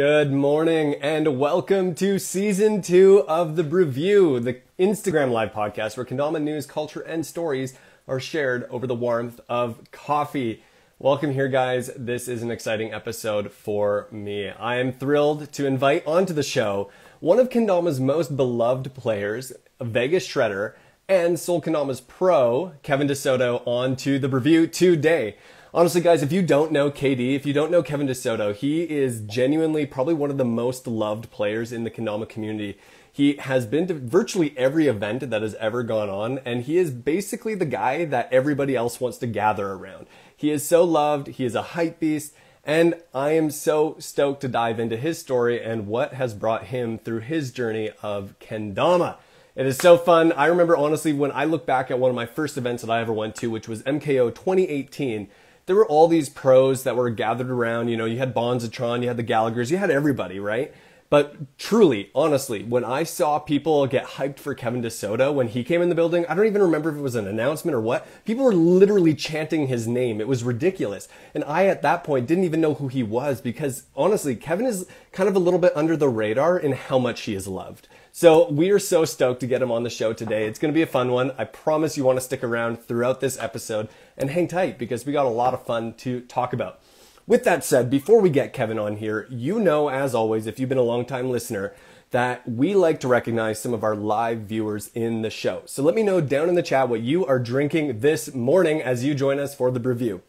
Good morning and welcome to season two of the Brewview, the Instagram live podcast where Kendama news, culture, and stories are shared over the warmth of coffee. Welcome here, guys. This is an exciting episode for me. I am thrilled to invite onto the show one of Kendama's most beloved players, Vegas Shredder, and Sol Kendama's pro, Kevin DeSoto, onto the Brewview today. Honestly, guys, if you don't know KD, if you don't know Kevin DeSoto, he is genuinely probably one of the most loved players in the Kendama community. He has been to virtually every event that has ever gone on, and he is basically the guy that everybody else wants to gather around. He is so loved, he is a hype beast, and I am so stoked to dive into his story and what has brought him through his journey of Kendama. It is so fun. I remember honestly when I look back at one of my first events that I ever went to, which was MKO 2018 there were all these pros that were gathered around. You know, you had Bonzatron, you had the Gallaghers, you had everybody, right? But truly, honestly, when I saw people get hyped for Kevin DeSoto when he came in the building, I don't even remember if it was an announcement or what. People were literally chanting his name. It was ridiculous. And I, at that point, didn't even know who he was because honestly, Kevin is kind of a little bit under the radar in how much he is loved. So we are so stoked to get him on the show today. It's going to be a fun one. I promise you want to stick around throughout this episode and hang tight because we got a lot of fun to talk about. With that said, before we get Kevin on here, you know, as always, if you've been a long time listener, that we like to recognize some of our live viewers in the show. So let me know down in the chat what you are drinking this morning as you join us for the Brewview.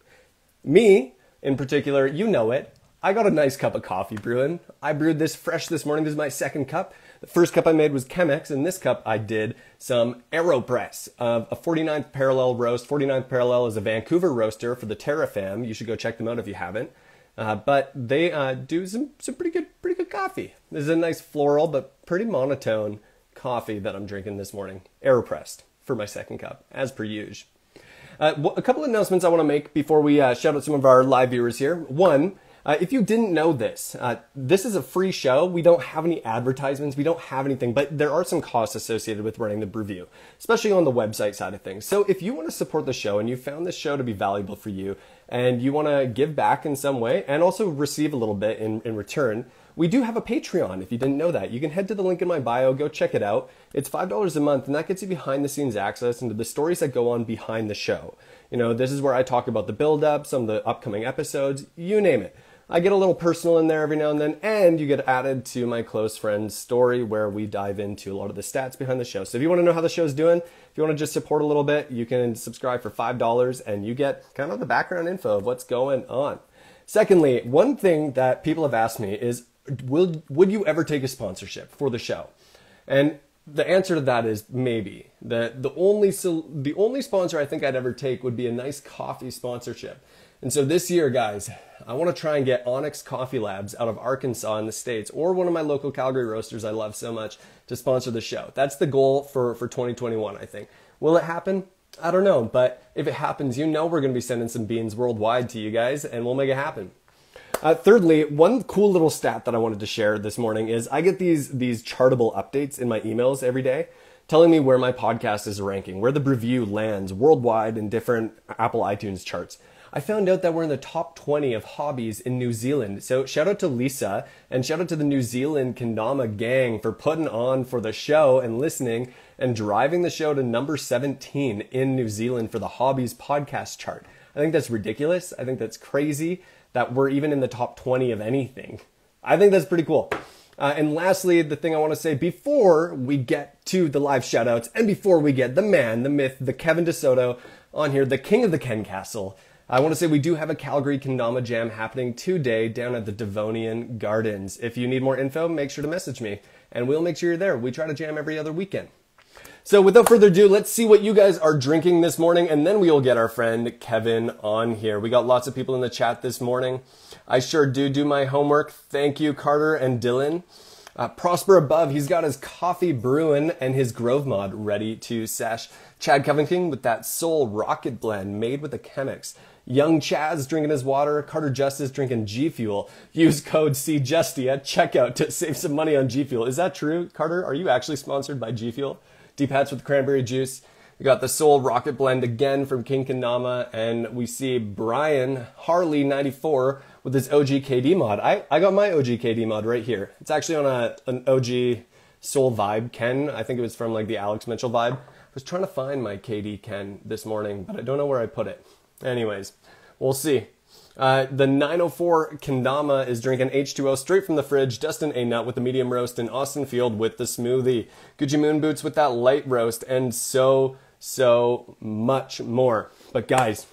Me, in particular, you know it. I got a nice cup of coffee brewing. I brewed this fresh this morning. This is my second cup. The first cup I made was Chemex, and this cup I did some AeroPress of a 49th Parallel roast. 49th Parallel is a Vancouver roaster for the TerraFam. You should go check them out if you haven't. Uh, but they uh, do some, some pretty good pretty good coffee. This is a nice floral but pretty monotone coffee that I'm drinking this morning. AeroPressed for my second cup, as per usual. Uh, a couple announcements I want to make before we uh, shout out some of our live viewers here. One, uh, if you didn't know this, uh, this is a free show. We don't have any advertisements. We don't have anything, but there are some costs associated with running the Brewview, especially on the website side of things. So if you want to support the show and you found this show to be valuable for you and you want to give back in some way and also receive a little bit in, in return, we do have a Patreon if you didn't know that. You can head to the link in my bio, go check it out. It's $5 a month, and that gets you behind the scenes access into the stories that go on behind the show. You know, this is where I talk about the build up, some of the upcoming episodes, you name it. I get a little personal in there every now and then, and you get added to my close friend's story where we dive into a lot of the stats behind the show. So if you want to know how the show's doing, if you want to just support a little bit, you can subscribe for $5 and you get kind of the background info of what's going on. Secondly, one thing that people have asked me is, will, would you ever take a sponsorship for the show? And the answer to that is maybe. The, the, only, the only sponsor I think I'd ever take would be a nice coffee sponsorship. And so this year, guys, I want to try and get Onyx Coffee Labs out of Arkansas in the States or one of my local Calgary roasters I love so much to sponsor the show. That's the goal for, for 2021, I think. Will it happen? I don't know, but if it happens, you know we're going to be sending some beans worldwide to you guys and we'll make it happen. Uh, thirdly, one cool little stat that I wanted to share this morning is I get these these chartable updates in my emails every day telling me where my podcast is ranking, where the Brewview lands worldwide in different Apple iTunes charts. I found out that we're in the top 20 of hobbies in New Zealand. So shout out to Lisa and shout out to the New Zealand Kendama gang for putting on for the show and listening and driving the show to number 17 in New Zealand for the hobbies podcast chart. I think that's ridiculous. I think that's crazy that we're even in the top 20 of anything. I think that's pretty cool. Uh, and lastly, the thing I want to say before we get to the live shoutouts and before we get the man, the myth, the Kevin DeSoto on here, the king of the Kencastle, I want to say we do have a Calgary Kendama Jam happening today down at the Devonian Gardens. If you need more info, make sure to message me and we'll make sure you're there. We try to jam every other weekend. So without further ado, let's see what you guys are drinking this morning and then we will get our friend Kevin on here. We got lots of people in the chat this morning. I sure do do my homework. Thank you, Carter and Dylan. Uh, Prosper above, he's got his coffee brewing and his Grove mod ready to sesh. Chad Covington with that Sol Rocket blend made with the Chemex. Young Chaz drinking his water. Carter Justice drinking G Fuel. Use code CJusty at checkout to save some money on G Fuel. Is that true, Carter? Are you actually sponsored by G Fuel? Deep hats with cranberry juice. We got the Sol Rocket Blend again from King Kendama, and we see Brian Harley 94 with his OG KD mod. I, I got my OG KD mod right here. It's actually on a an OG Sol Vibe Ken. I think it was from like the Alex Mitchell vibe. I was trying to find my KD Ken this morning, but I don't know where I put it. Anyways, we'll see. Uh, the 904 Kendama is drinking H2O straight from the fridge. Dustin A Nut with the medium roast and Austin Field with the smoothie. Gucci Moon Boots with that light roast and so, so much more. But guys,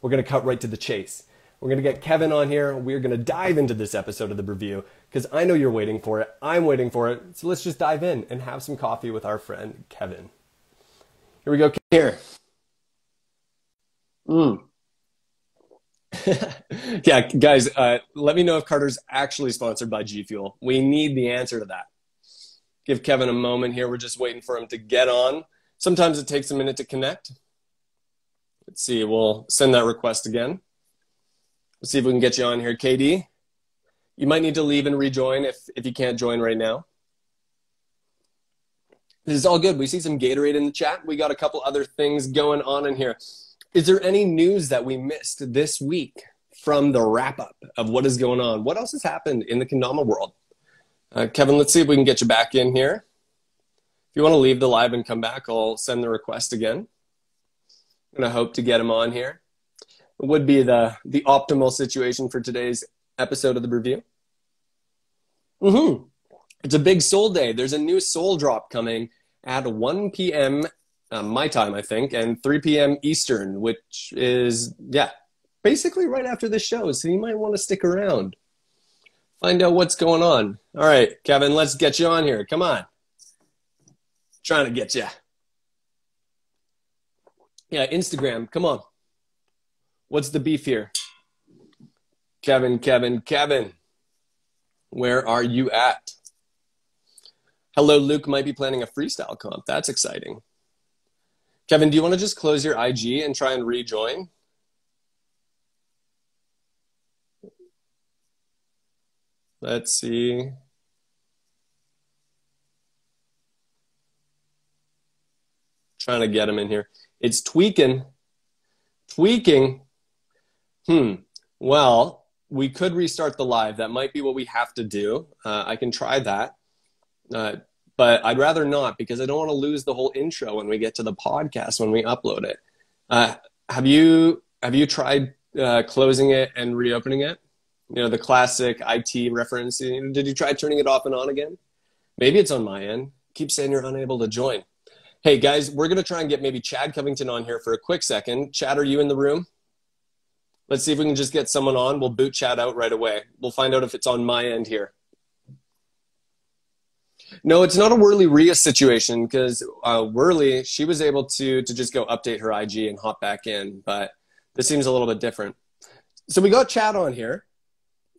we're going to cut right to the chase. We're going to get Kevin on here. We're going to dive into this episode of the Brewview because I know you're waiting for it. I'm waiting for it. So let's just dive in and have some coffee with our friend Kevin. Here we go. Here. Mm. yeah, guys, uh, let me know if Carter's actually sponsored by G Fuel. We need the answer to that. Give Kevin a moment here. We're just waiting for him to get on. Sometimes it takes a minute to connect. Let's see. We'll send that request again. Let's see if we can get you on here. KD, you might need to leave and rejoin if, if you can't join right now. This is all good. We see some Gatorade in the chat. We got a couple other things going on in here. Is there any news that we missed this week from the wrap up of what is going on? What else has happened in the Kendama world? Uh, Kevin, let's see if we can get you back in here. If you want to leave the live and come back, I'll send the request again. I'm going to hope to get him on here. It would be the, the optimal situation for today's episode of the Brewview. Mm-hmm. It's a big Sol day. There's a new Sol drop coming at 1 p.m. Uh, my time, I think, and 3 p.m. Eastern, which is, yeah, basically right after the show. So you might want to stick around. Find out what's going on. All right, Kevin, let's get you on here. Come on. Trying to get you. Yeah, Instagram. Come on. What's the beef here? Kevin, Kevin, Kevin. Where are you at? Hello, Luke might be planning a freestyle comp. That's exciting. Kevin, do you want to just close your IG and try and rejoin? Let's see. Trying to get him in here. It's tweaking. Tweaking. Hmm. Well, we could restart the live. That might be what we have to do. Uh, I can try that. Uh, but I'd rather not because I don't want to lose the whole intro when we get to the podcast when we upload it. Uh, have you have you tried uh, closing it and reopening it? You know the classic IT reference. Did you try turning it off and on again? Maybe it's on my end. Keep saying you're unable to join. Hey guys, we're gonna try and get maybe Chad Covington on here for a quick second. Chad, are you in the room? Let's see if we can just get someone on. We'll boot Chad out right away. We'll find out if it's on my end here. No, it's not a Whirly Rhea situation because uh, Whirly, she was able to to just go update her IG and hop back in, but this seems a little bit different. So we got Chad on here.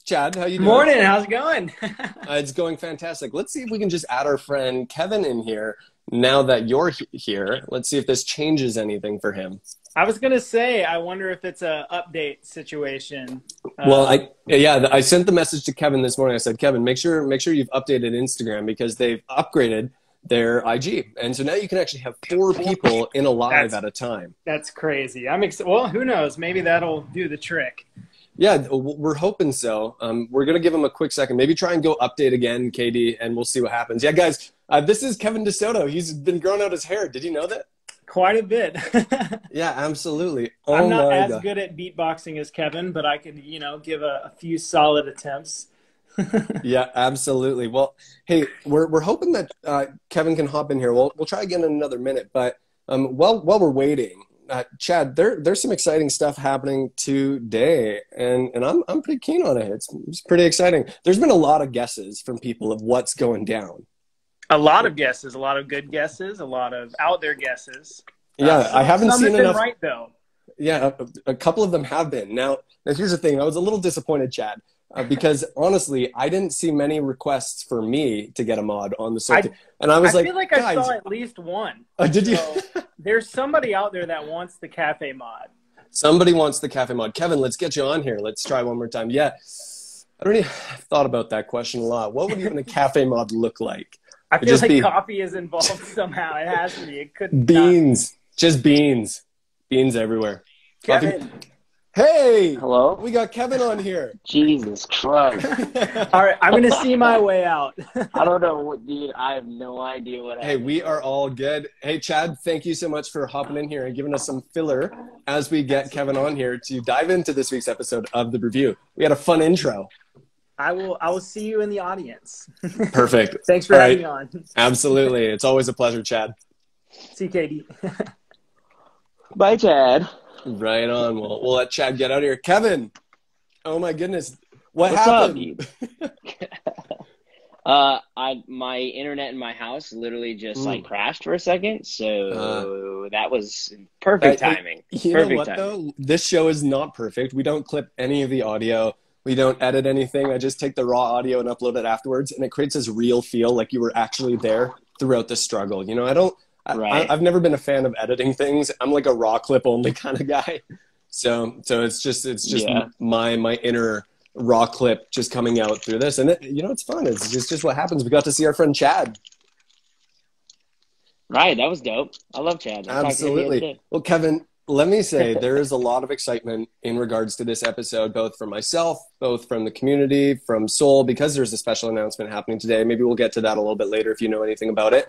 Chad, how you doing? Morning. How's it going? uh, it's going fantastic. Let's see if we can just add our friend Kevin in here now that you're here. Let's see if this changes anything for him. I was gonna say, I wonder if it's a update situation. Well, uh, I yeah, I sent the message to Kevin this morning. I said, Kevin, make sure make sure you've updated Instagram because they've upgraded their IG, and so now you can actually have four people in a live at a time. That's crazy. I'm ex- well. Who knows? Maybe that'll do the trick. Yeah, we're hoping so. Um, we're gonna give him a quick second. Maybe try and go update again, KD, and we'll see what happens. Yeah, guys, uh, this is Kevin DeSoto. He's been growing out his hair. Did you know that? quite a bit. yeah, absolutely. Oh I'm not as God. good at beatboxing as Kevin, but I can, you know, give a, a few solid attempts. yeah, absolutely. Well, hey, we're we're hoping that uh, Kevin can hop in here. We'll we'll try again in another minute, but um, while while we're waiting, uh, Chad, there there's some exciting stuff happening today, and and I'm I'm pretty keen on it. It's, it's pretty exciting. There's been a lot of guesses from people of what's going down. A lot of guesses, a lot of good guesses, a lot of out there guesses. Yeah, uh, I haven't seen enough. right though. Yeah, a, a, couple of them have been. Now, now here's the thing. I was a little disappointed, Chad, uh, because honestly, I didn't see many requests for me to get a mod on the site, and I was like I like, feel like I saw at least one. Uh, did you? So there's somebody out there that wants the cafe mod. Somebody wants the cafe mod. Kevin, let's get you on here. Let's try one more time. Yeah, I don't even I've thought about that question a lot. What would even a cafe mod look like? I feel like be, coffee is involved somehow. It has to be. It could beans, not. just beans, beans everywhere. Kevin, coffee. Hey, Hello? we got Kevin on here. Jesus Christ. All right, I'm gonna see my way out. I don't know what, dude. I have no idea what Hey, happened. we are all good. Hey, Chad, thank you so much for hopping in here and giving us some filler as we get Kevin on here to dive into this week's episode of the Brewview. We had a fun intro. I will. I will see you in the audience. Perfect. Thanks for All having right. me on, Absolutely. It's always a pleasure, Chad. See, CKD. Bye, Chad. Right on. We'll, we'll let Chad get out of here. Kevin, oh my goodness. What What's up, happened? dude? uh, I my internet in my house literally just Mm. like crashed for a second, so Uh. that was perfect That- timing. You Perfect know what, timing. though? This show is not perfect. We don't clip any of the audio. We don't edit anything. I just take the raw audio and upload it afterwards, and it creates this real feel like you were actually there throughout the struggle. You know, I don't. Right. I, I've never been a fan of editing things. I'm like a raw clip only kind of guy. So, so it's just it's just Yeah. my my inner raw clip just coming out through this, and it, you know, it's fun. It's just just what happens. We got to see our friend Chad. Right, that was dope. I love Chad. I talked to him the other Absolutely. Well, Kevin, let me say there is a lot of excitement in regards to this episode, both from myself, both from the community, from Sol, because there's a special announcement happening today. Maybe we'll get to that a little bit later if you know anything about it.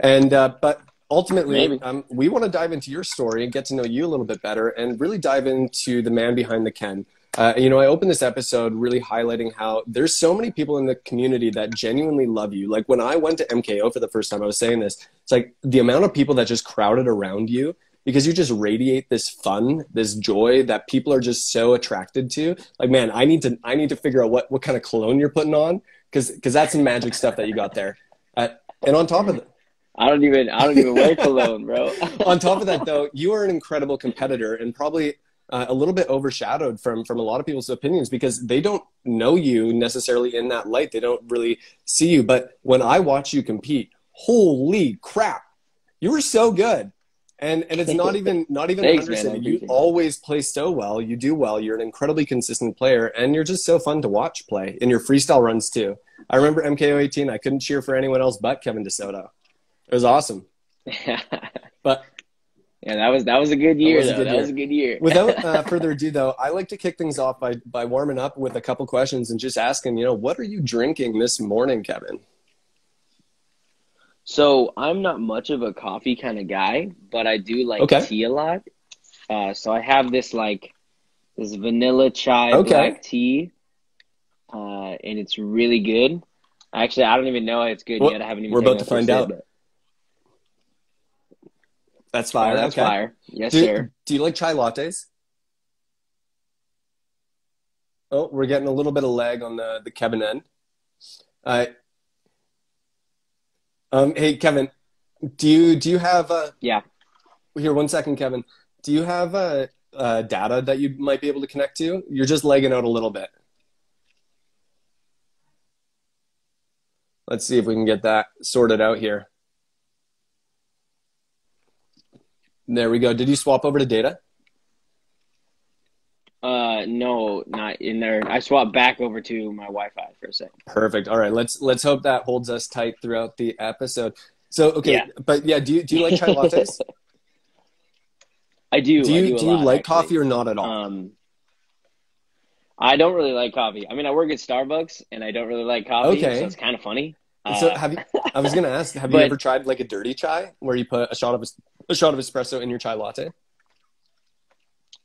And uh, but ultimately, um, we want to dive into your story and get to know you a little bit better, and really dive into the man behind the Ken. Uh, you know, I opened this episode really highlighting how there's so many people in the community that genuinely love you. Like when I went to MKO for the first time, I was saying this. It's like the amount of people that just crowded around you because you just radiate this fun, this joy that people are just so attracted to. Like, man, I need to, I need to figure out what what kind of cologne you're putting on because because that's some magic stuff that you got there. Uh, and on top of I don't even I don't even wear cologne, bro. on top of that, though, you are an incredible competitor and probably uh, a little bit overshadowed from from a lot of people's opinions because they don't know you necessarily in that light. They don't really see you. But when I watch you compete, holy crap, you were so good. And and it's not even not even Thanks, an man. I. You always play so well. You do well. You're an incredibly consistent player, and you're just so fun to watch play in your freestyle runs too. I remember MKO 18. I couldn't cheer for anyone else but Kevin DeSoto. It was awesome. But yeah, that was that was a good year. was a good that year. was a good year. Without uh, further ado, though, I like to kick things off by by warming up with a couple questions and just asking, you know, what are you drinking this morning, Kevin? So I'm not much of a coffee kind of guy, but I do like Okay. tea a lot. Uh, so I have this like this vanilla chai Okay. black tea, uh, and it's really good. Actually, I don't even know it's good Well, yet. I haven't even. we're about to find out. sip, That's Oh, fire. that's okay. fire. Yes, Do, sir. do you like chai lattes? Oh, we're getting a little bit of lag on the the Kevin end. Uh, um, hey, Kevin, do you do you have a Yeah. here one second, Kevin? Do you have a, uh, data that you might be able to connect to? You're just lagging out a little bit. Let's see if we can get that sorted out here. There we go. Did you swap over to data? Uh, no, not in there. I swapped back over to my Wi-Fi for a second. Perfect. All right. Let's let's hope that holds us tight throughout the episode. So okay, Yeah. but yeah, do you do you like chai lattes? I do. do I you do, a do you lot, like actually. coffee or not at all? Um, I don't really like coffee. I mean, I work at Starbucks, and I don't really like coffee, Okay. so it's kind of funny. so Uh, have you? I was gonna ask, have you ever tried like a dirty chai where you put a shot of a shot of espresso in your chai latte?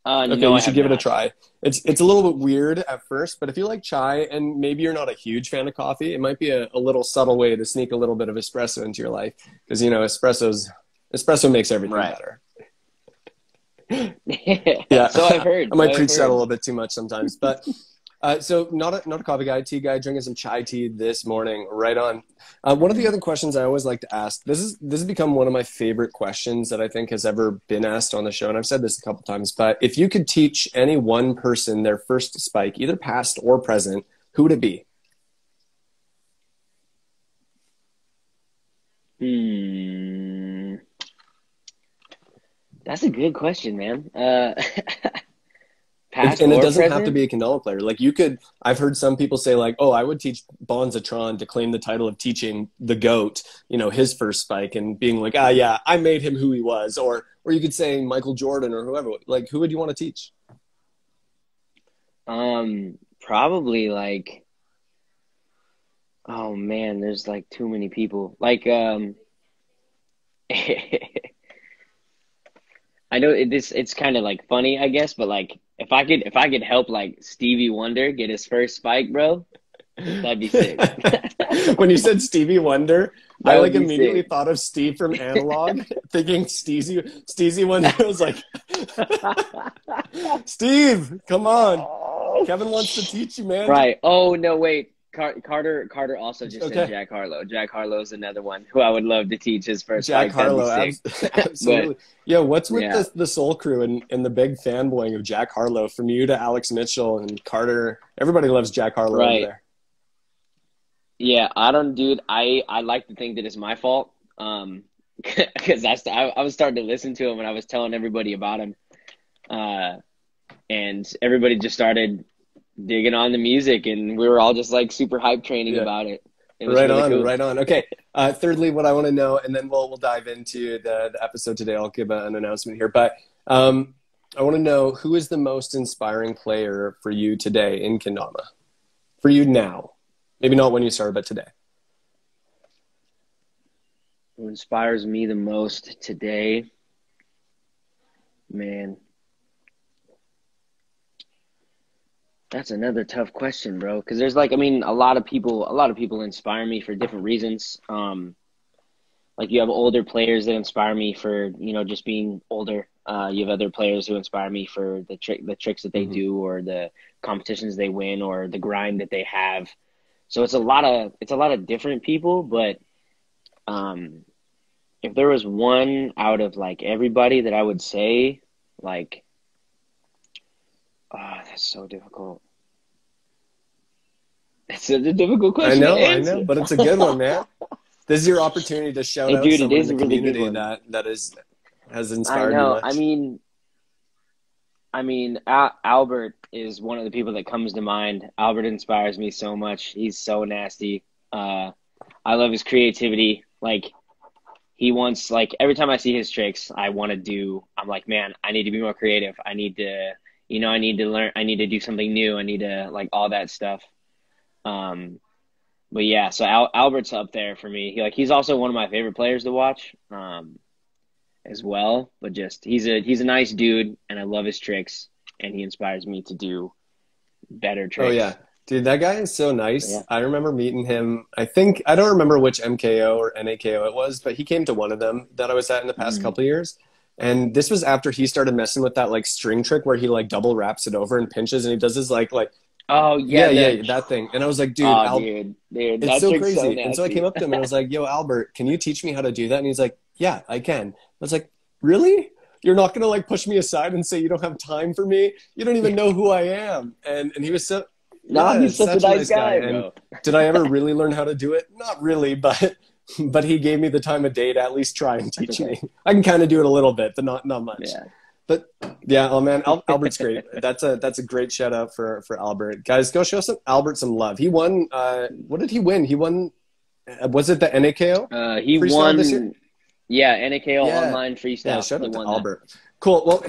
uh, Okay, no, you should give it a try. It's it's a little bit weird at first, but if you like chai and maybe you're not a huge fan of coffee, it might be a, a little subtle way to sneak a little bit of espresso into your life because you know espresso's espresso makes everything Right. better. yeah, so I've heard. I might so preach that a little bit too much sometimes, but uh, so not a not a coffee guy, tea guy, drinking some chai tea this morning. Right on. Uh, one of the other questions I always like to ask. This is this has become one of my favorite questions that I think has ever been asked on the show, and I've said this a couple times. But if you could teach any one person their first spike, either past or present, who would it be? Hmm. That's a good question, man. Uh, past and it doesn't have to be a Kendama player. Like you could, I've heard some people say like, "Oh, I would teach Bonzatron to claim the title of teaching the goat, you know, his first spike, and being like, ah, yeah, I made him who he was," or or you could say Michael Jordan or whoever. Like, who would you want to teach? Um, probably like, oh man, there's like too many people. Like, um, I know it, this. It's kind of like funny, I guess, but like, if I could, if I could help like Stevie Wonder get his first spike, bro, that'd be sick. when you said Stevie Wonder, That I like immediately sick. thought of Steve from Analog, thinking Steezy Steezy Wonder. I was like, Steve, come on. Oh, Kevin wants to teach you, man. Right. Oh no, wait. Car- Carter Carter also just Okay. said Jack Harlow. Jack Harlow is another one who I would love to teach his first Jack. Harlow, abs- absolutely. Yo, what's with Yeah. the, the Sol Crew and, and the big fanboying of Jack Harlow? From you to Alex Mitchell and Carter, everybody loves Jack Harlow Right. over there. Yeah, I don't, dude. I I like to think that it's my fault. Um, because I, st- I I was starting to listen to him and I was telling everybody about him, uh, and everybody just started digging on the music, and we were all just like super hype training Yeah. about it. It was Right really on, cool. right on. Okay. Uh, thirdly, what I want to know, and then we'll we'll dive into the, the episode today. I'll give a, an announcement here, but um, I want to know who is the most inspiring player for you today in Kendama? For you now, maybe not when you started, but today. Who inspires me the most today? Man. That's another tough question, bro. Because there's like, I mean, a lot of people, a lot of people inspire me for different reasons. Um, like you have older players that inspire me for, you know, just being older. Uh, you have other players who inspire me for the trick, the tricks that they Mhm. do, or the competitions they win, or the grind that they have. So it's a lot of, it's a lot of different people, but um, if there was one out of like everybody that I would say, like, oh, that's so difficult. It's such a difficult question. I know, I know, but it's a good one, man. This is your opportunity to shout Hey, out dude, someone is in the really community that that is has I inspired know. you much. I mean, I mean, Al- Albert is one of the people that comes to mind. Albert inspires me so much. He's so nasty. Uh, I love his creativity. Like he wants, like every time I see his tricks, I want to do. I'm like, man, I need to be more creative. I need to, you know, I need to learn. I need to do something new. I need to like all that stuff. Um, but yeah, so Al- Albert's up there for me. He like he's also one of my favorite players to watch. Um, as well. But just he's a he's a nice dude, and I love his tricks, and he inspires me to do better tricks. Oh yeah, dude, that guy is so nice. Yeah. I remember meeting him. I think I don't remember which MKO or NAKO it was, but he came to one of them that I was at in the past Mhm. couple of years. And this was after he started messing with that like string trick where he like double wraps it over and pinches, and he does his like like Oh yeah yeah, yeah, that thing. And I was like, dude, oh, Al- dude, dude, it's so crazy. So and so I came up to him and I was like, yo, Albert, can you teach me how to do that? And he's like, yeah, I can. I was like, really? You're not gonna like push me aside and say you don't have time for me? You don't even know who I am. And and he was so no, yeah, he's such, a nice guy, bro. did I ever really learn how to do it? Not really, but but he gave me the time of day to at least try and teach me. I can kind of do it a little bit, but not not much. Yeah, But yeah, oh man, Al- Albert's great. That's a that's a great shout out for for Albert. Guys, go show some Albert some love. He won. Uh, what did he win? He won. uh, Was it the NAKO? uh, he won. Yeah, NAKO Yeah. online freestyle. Yeah, shout out to won that. Albert. Cool. Well,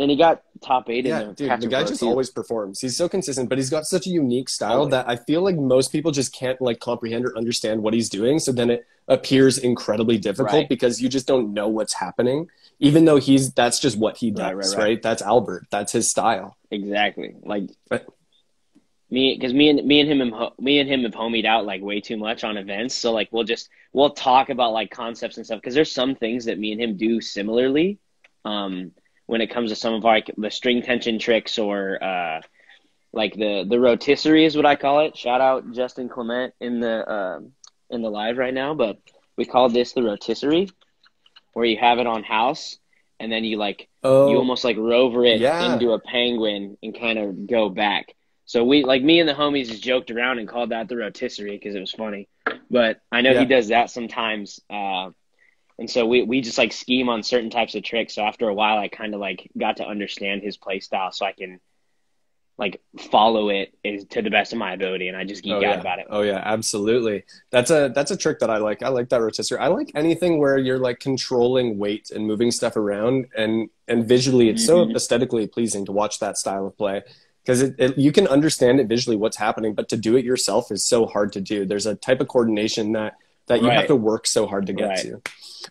and he got top eight yeah, in the dude, the guy just always performs. He's so consistent, but he's got such a unique style that I feel like most people just can't like comprehend or understand what he's doing. So then it appears incredibly difficult Right. because you just don't know what's happening, even though he's that's just what he does, Right, right? right, right. That's Albert. That's his style. Exactly. Like me, because me and me and him, ho- me and him have homied out like way too much on events. So like we'll just we'll talk about like concepts and stuff because there's some things that me and him do similarly. Um, when it comes to some of our like, the string tension tricks or uh, like the the rotisserie is what I call it. Shout out Justin Clement in the uh, in the live right now, but we call this the rotisserie, where you have it on house and then you like Oh, you almost like rover it Yeah. into a penguin and kind of go back. So we like me and the homies just joked around and called that the rotisserie because it was funny. But I know Yeah. he does that sometimes, uh, and so we we just like scheme on certain types of tricks. So after a while, I kind of like got to understand his play style, so I can like follow it is to the best of my ability, and I just geek oh, out yeah. about it. Oh yeah, absolutely. That's a that's a trick that I like. I like that rotisserie. I like anything where you're like controlling weight and moving stuff around and and visually it's so Mhm. aesthetically pleasing to watch that style of play. because it, it, you can understand it visually what's happening, but to do it yourself is so hard to do. There's a type of coordination that that you Right. have to work so hard to get Right. to.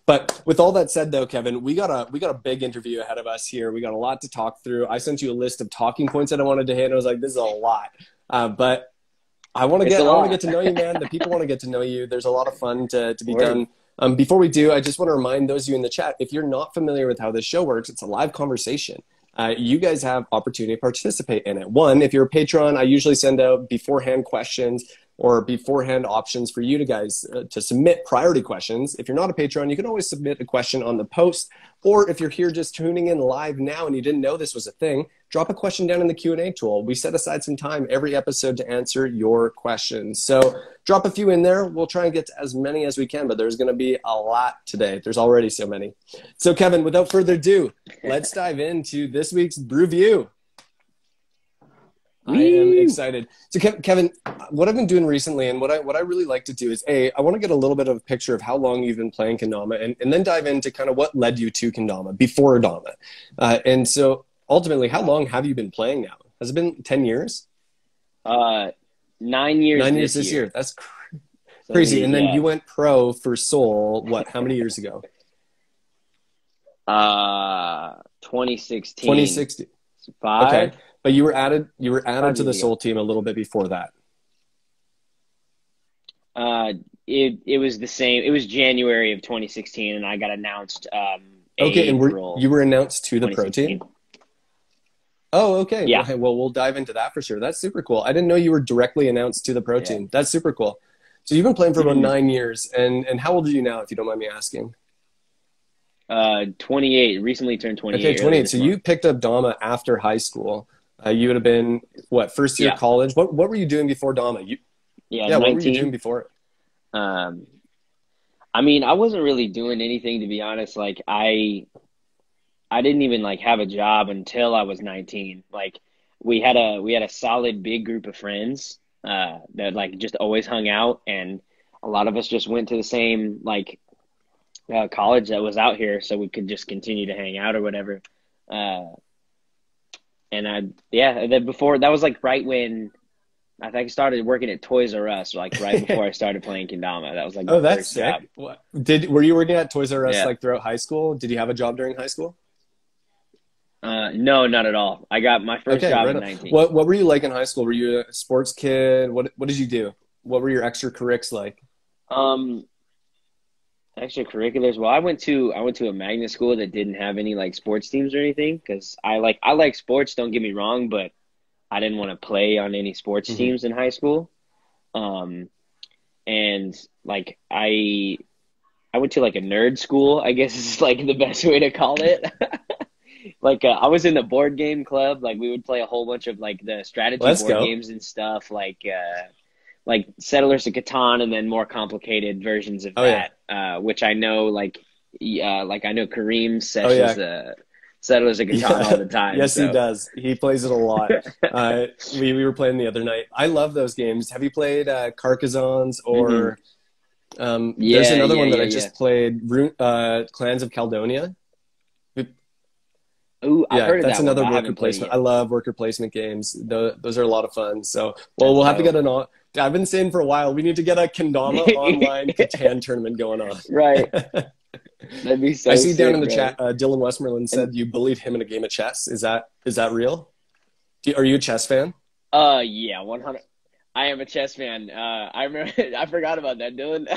But with all that said, though, Kevin, we got a we got a big interview ahead of us here. We got a lot to talk through. I sent you a list of talking points that I wanted to hit. And I was like, this is a lot, uh, but I want to get I want to get to know you, man. The people want to get to know you. There's a lot of fun to to be Word. done. Um, before we do, I just want to remind those of you in the chat if you're not familiar with how this show works, it's a live conversation. Uh, you guys have opportunity to participate in it. One, if you're a patron, I usually send out beforehand questions or beforehand options for you to guys uh, to submit priority questions. If you're not a patron, you can always submit a question on the post. Or if you're here just tuning in live now and you didn't know this was a thing, drop a question down in the Q&A tool. We set aside some time every episode to answer your questions. So drop a few in there. We'll try and get to as many as we can, but there's going to be a lot today. There's already so many. So Kevin, without further ado, let's dive into this week's Brew View. I am excited. So Kevin, what I've been doing recently and what I what I really like to do is a I want to get a little bit of a picture of how long you've been playing Kendama and, and then dive into kind of what led you to Kendama before Adama. Uh, and so ultimately, how long have you been playing now? Has it been 10 years? Uh, nine years. Nine years this year. That's cr- So, crazy. And then yeah. you went pro for Sol, what, how many years ago? Uh, 2016. 2016. Five. Okay. But you were added you were added to the. Sol team a little bit before that. Uh, it it was the same. It was January of 2016, and I got announced. Um, Okay, and were, you were announced to the pro team? Oh, okay. Yeah. Okay, Well, we'll dive into that for sure. That's super cool. I didn't know you were directly announced to the pro Yeah. team. That's super cool. So you've been playing for about Mhm. nine years, and and how old are you now, if you don't mind me asking? Uh, 28. Recently turned 28. Okay, 28. So month. you picked up Dama after high school. Uh, you would have been what first year Yeah. college? What what were you doing before Dama? You, yeah, yeah, what were you 19. doing before? it? Um, I mean, I wasn't really doing anything to be honest. Like I, I didn't even like have a job until I was 19. Like we had a we had a solid big group of friends uh, that like just always hung out, and a lot of us just went to the same like uh, college that was out here, so we could just continue to hang out or whatever. Uh, and I, yeah, then before that was like right when. I think I started working at Toys R Us, like right before I started playing Kendama. That was like Oh, that's first job. sick. What, did were you working at Toys R Us Yeah. like throughout high school? Did you have a job during high school? Uh, no, not at all. I got my first job right at 19. What what were you like in high school? Were you a sports kid? What what did you do? What were your extracurriculars like? Um, extracurriculars. Well, I went to I went to a magnet school that didn't have any like sports teams or anything because I like I like sports. Don't get me wrong, but I didn't want to play on any sports Mhm. teams in high school. Um, and like I I went to like a nerd school. I guess is like the best way to call it. like uh, I was in the board game club. Like we would play a whole bunch of like the strategy Let's board go. games and stuff. Like uh, like Settlers of Catan, and then more complicated versions of Oh, yeah. that. Uh, which I know like yeah, like I know Kareem Oh, sessions uh, Settlers of Catan all the time. yes, he does. He plays it a lot. uh, we we were playing the other night. I love those games. Have you played uh, Carcassonne's or? Um, there's Mm-hmm. Yeah, another yeah, one that yeah, I just yeah. played. Uh, Clans of Caledonia. Ooh, I've yeah, heard of that's that one, another I worker placement. I love worker placement games. Tho- those are a lot of fun. So, well, we'll have to get an. on- I've been saying for a while we need to get a Kendama online Catan tournament going on. Right. That'd be so I see down in the chat, uh, Dylan Westmoreland said you bullied him in a game of chess. Is that is that real? You, are you a chess fan? Uh, yeah, one hundred. I am a chess fan. Uh, I remember. I forgot about that, Dylan.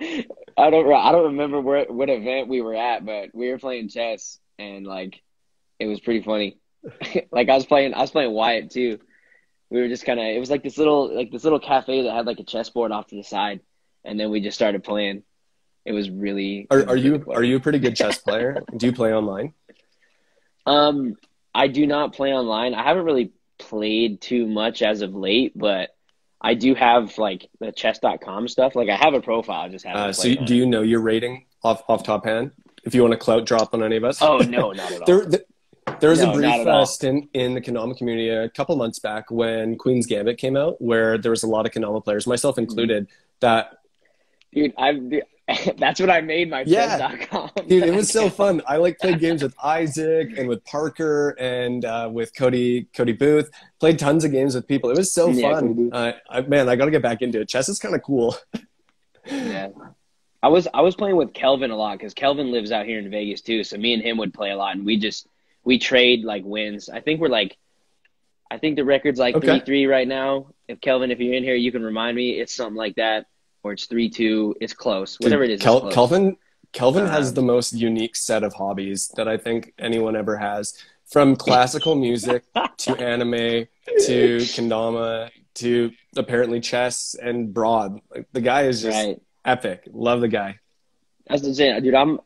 I don't. I don't remember where what event we were at, but we were playing chess, and like, it was pretty funny. like I was playing. I was playing Wyatt too. We were just kind of. It was like this little, like this little cafe that had like a chessboard off to the side, and then we just started playing. It was really. Are, are you are you a pretty good chess player? Do you play online? Um, I do not play online. I haven't really played too much as of late, but I do have like the chess.com stuff. Like I have a profile, I just haven't Uh, so you, do you know your rating off off top hand? If you want to clout drop on any of us? Oh no, not at all. there, there, there was No, a brief uh, stint in the Kendama community a couple months back when Queen's Gambit came out, where there was a lot of Kendama players, myself included, that Dude, I've That's what I made my Yeah. Dude, it was so fun. I like played games with Isaac and with Parker and uh, with Cody Cody Booth. Played tons of games with people. It was so Yeah, fun. Uh, I, man, I got to get back into it. Chess is kind of cool. Yeah. I was I was playing with Kelvin a lot because Kelvin lives out here in Vegas too. So me and him would play a lot, and we just we trade like wins. I think we're like, I think the record's like Okay. three three right now. If Kelvin, if you're in here, you can remind me. It's something like that, or it's three two. It's close. Whatever it is. it's Kel- close. Kelvin Kelvin has Um, the most unique set of hobbies that I think anyone ever has. From classical music to anime to kendama to apparently chess and broad. Like, the guy is just Right. epic. Love the guy. That's the saying, dude. I'm.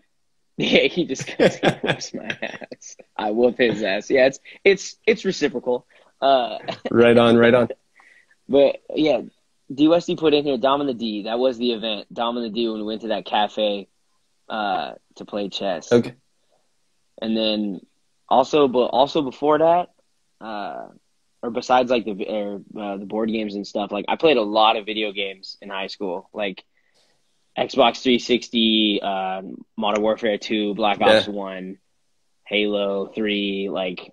Yeah, he just he whoops my ass. I whoop his ass. Yeah, it's it's it's reciprocal. Uh, Right on, right on. But yeah, DUSD put in here Dom and the D. That was the event. Dom and the D when we went to that cafe uh, to play chess. Okay. And then also, but also before that, uh, or besides like the or, uh, the board games and stuff, like I played a lot of video games in high school, like Xbox 360, uh, Modern Warfare 2, Black Ops 1, Halo 3. Like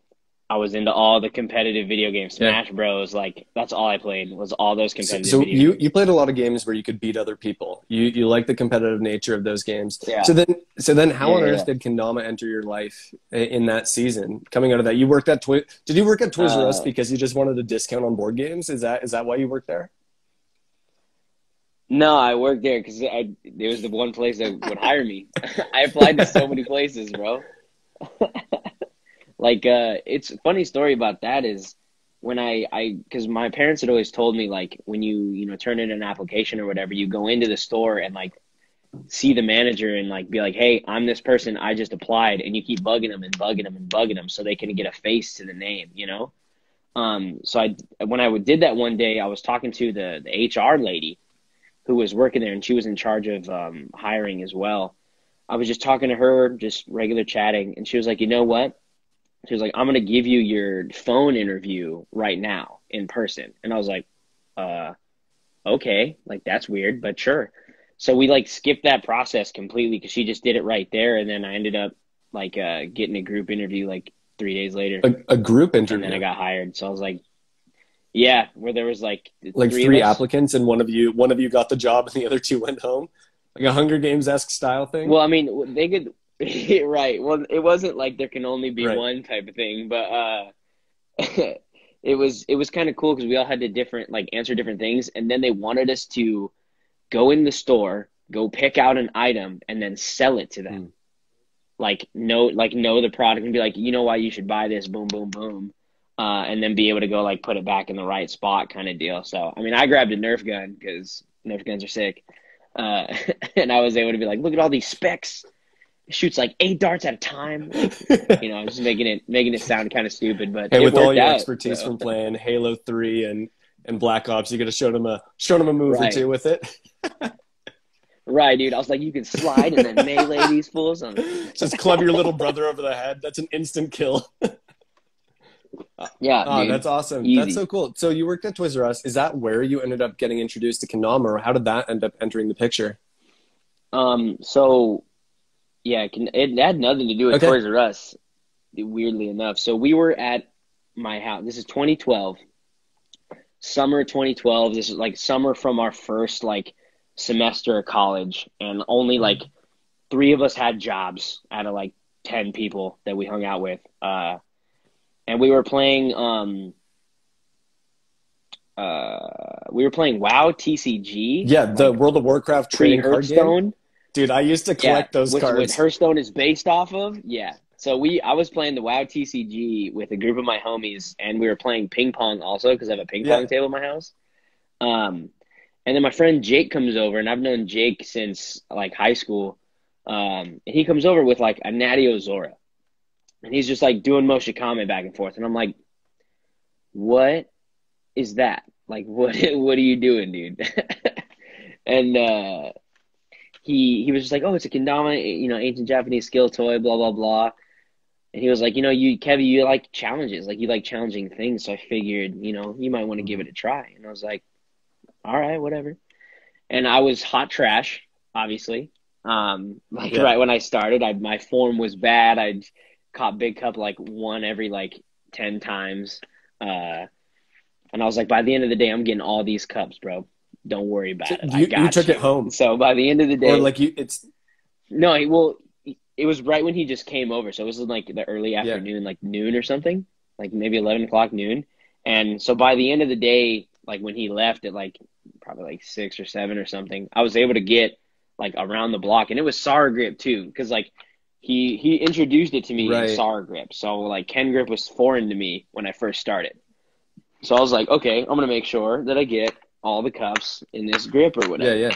I was into all the competitive video games, Yeah. Smash Bros. Like that's all I played was all those competitive. so video you you played a lot of games where you could beat other people. You you like the competitive nature of those games. Yeah. So then so then how Yeah, on earth yeah. did Kendama enter your life in that season? Coming out of that, you worked at Twi- Did you work at Toys R Us Uh, because you just wanted a discount on board games? Is that is that why you worked there? No, I worked there because it was the one place that would hire me. I applied to so many places, bro. like, uh, it's funny story about that is when I, I, because my parents had always told me like when you, you know, turn in an application or whatever, you go into the store and like see the manager and like be like, hey, I'm this person, I just applied, and you keep bugging them and bugging them and bugging them so they can get a face to the name, you know. Um, so I, when I did that one day, I was talking to the the HR lady who was working there and she was in charge of um, hiring as well. I was just talking to her, just regular chatting, and she was like, "You know what?" She was like, "I'm gonna give you your phone interview right now in person," and I was like, "Uh, okay, like that's weird, but sure." So we like skipped that process completely because she just did it right there, and then I ended up like uh, getting a group interview like three days later, A, a group and interview, then I got hired. So I was like, "Yeah," where there was like like three, three of us. applicants, and one of you one of you got the job, and the other two went home, like a Hunger Games esque style thing. Well, I mean, they could, right. Well, it wasn't like there can only be Right. one type of thing, but uh, it was it was kind of cool because we all had to different like answer different things, and then they wanted us to go in the store, go pick out an item, and then sell it to them. Hmm. Like know like know the product and be like, you know why you should buy this, boom, boom, boom. Uh, and then be able to go like put it back in the right spot kind of deal. So I mean I grabbed a Nerf gun because Nerf guns are sick. Uh, and I was able to be like, look at all these specs. It shoots like eight darts at a time. Like, you know, I'm just making it making it sound kind of stupid, but and with all your out, expertise so. from playing Halo Three and and Black Ops, you could have shown them a shown them a move or two with it. right, dude. I was like, you can slide and then melee these fools. Just club your little brother over the head. That's an instant kill. yeah, Oh, dude. that's awesome. Easy. That's so cool. So you worked at Toys R Us. Is that where you ended up getting introduced to Kendama, or how did that end up entering the picture? Um, so yeah, it, can, it had nothing to do with Okay. Toys R Us, weirdly enough. So we were at my house. This is 2012, summer 2012. This is like summer from our first like semester of college, and only like three of us had jobs out of like 10 people that we hung out with. Uh, and we were playing um uh we were playing WoW TCG. Yeah, the World of Warcraft trading card game. Dude, I used to collect those which, cards. Which Hearthstone is based off of. Yeah. So we, I was playing the WoW TCG with a group of my homies, and we were playing ping pong also because I have a ping pong table in my house. Um, and then my friend Jake comes over, and I've known Jake since like high school. Um, and he comes over with like a Natty Ozora, and he's just like doing motion comment back and forth, and I'm like, "What is that? Like, what? What are you doing, dude?" and uh, he he was just like, "Oh, it's a kendama, you know, ancient Japanese skill toy, blah blah blah." And he was like, "You know, you Kevin, you like challenges, like you like challenging things, so I figured, you know, you might want to give it a try." And I was like, "All right, whatever." And I was hot trash, obviously. Um, like Yeah. right when I started, I my form was bad. I caught big cup like one every like ten times. Uh, and I was like, by the end of the day, I'm getting all these cups, bro. Don't worry about So it. You, got you took you. it home, So by the end of the day, or like you? It's no, he, well, it was right when he just came over. So it was in like the early afternoon, like noon or something, like maybe 11 o'clock noon. And so by the end of the day, like when he left at like probably like six or seven or something, I was able to get like around the block. And it was Sour Grip too, because like he, he introduced it to me Right. in Sara Grip. So like Ken Grip was foreign to me when I first started. So I was like, okay, I'm going to make sure that I get all the cups in this grip or whatever. yeah. Yeah.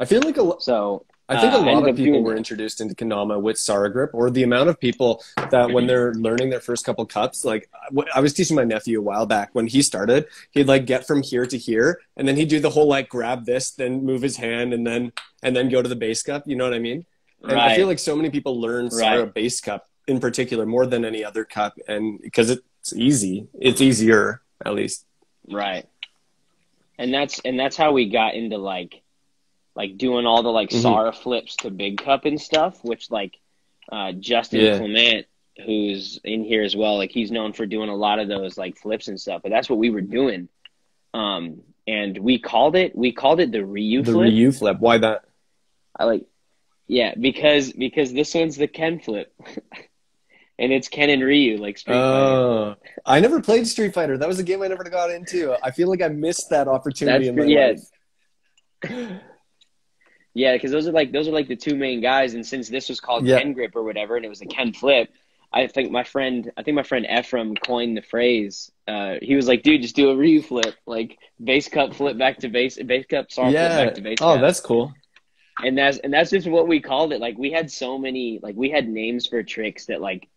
I feel like a lo- So I think Uh, lot of people were introduced into Kendama with Sara Grip, or the amount of people that when they're learning their first couple cups, like I was teaching my nephew a while back when he started, he'd like get from here to here, and then he'd do the whole like grab this, then move his hand, and then and then go to the base cup. You know what I mean? And I feel like so many people learn Sara Right. base cup in particular more than any other cup, and because it's easy, it's easier at least. Right. And that's and that's how we got into like like doing all the like. Sara flips to big cup and stuff, which like uh Justin Yeah. Clement, who's in here as well, like he's known for doing a lot of those like flips and stuff. But that's what we were doing. Um and we called it we called it the Ryu The flip. Ryu flip, why that? I like yeah, because because this one's the Ken flip. and it's Ken and Ryu, like Street Fighter. Oh, I never played Street Fighter. That was a game I never got into. I feel like I missed that opportunity That's in my yeah. life. Yeah, because those are like those are like the two main guys, and since this was called Yeah. Ken grip or whatever, and it was a Ken flip, I think my friend, I think my friend Ephraim coined the phrase. Uh, he was like, "Dude, just do a Ryu flip, like base cup flip back to base, base cup, sorry, flip Yeah. back to base Oh, cup." that's cool. And that's and that's just what we called it. Like we had so many, like we had names for tricks that like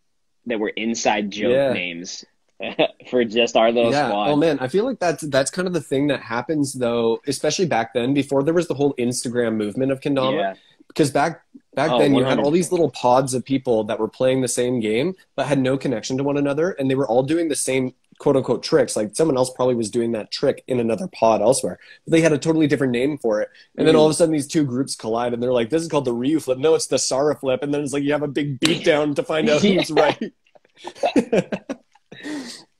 that were inside joke Yeah. names for just our little yeah. squad. Oh man, I feel like that's that's kind of the thing that happens though, especially back then before there was the whole Instagram movement of kendama. yeah, Because back back Oh, then you had all these little pods of people that were playing the same game but had no connection to one another, and they were all doing the same quote unquote tricks. Like someone else probably was doing that trick in another pod elsewhere, but they had a totally different name for it. And then Mhm. all of a sudden, these two groups collide, and they're like, "This is called the Ryu flip." No, it's the Sara flip. And then it's like you have a big beatdown to find out who's right.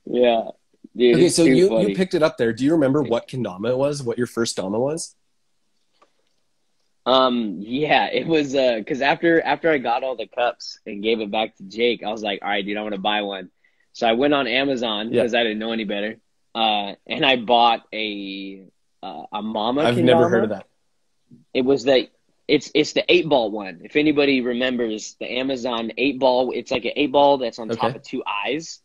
yeah. Dude, okay, so you funny. you picked it up there. Do you remember what kendama it was? What your first dama was? Um, yeah, it was uh, because after after I got all the cups and gave it back to Jake, I was like, all right, dude, I want to buy one. So I went on Amazon Yeah. because I didn't know any better. Uh, and I bought a uh, a mama. I've never heard of that. It was the it's it's the eight ball one. If anybody remembers the Amazon eight ball, it's like an eight ball that's on top of two eyes,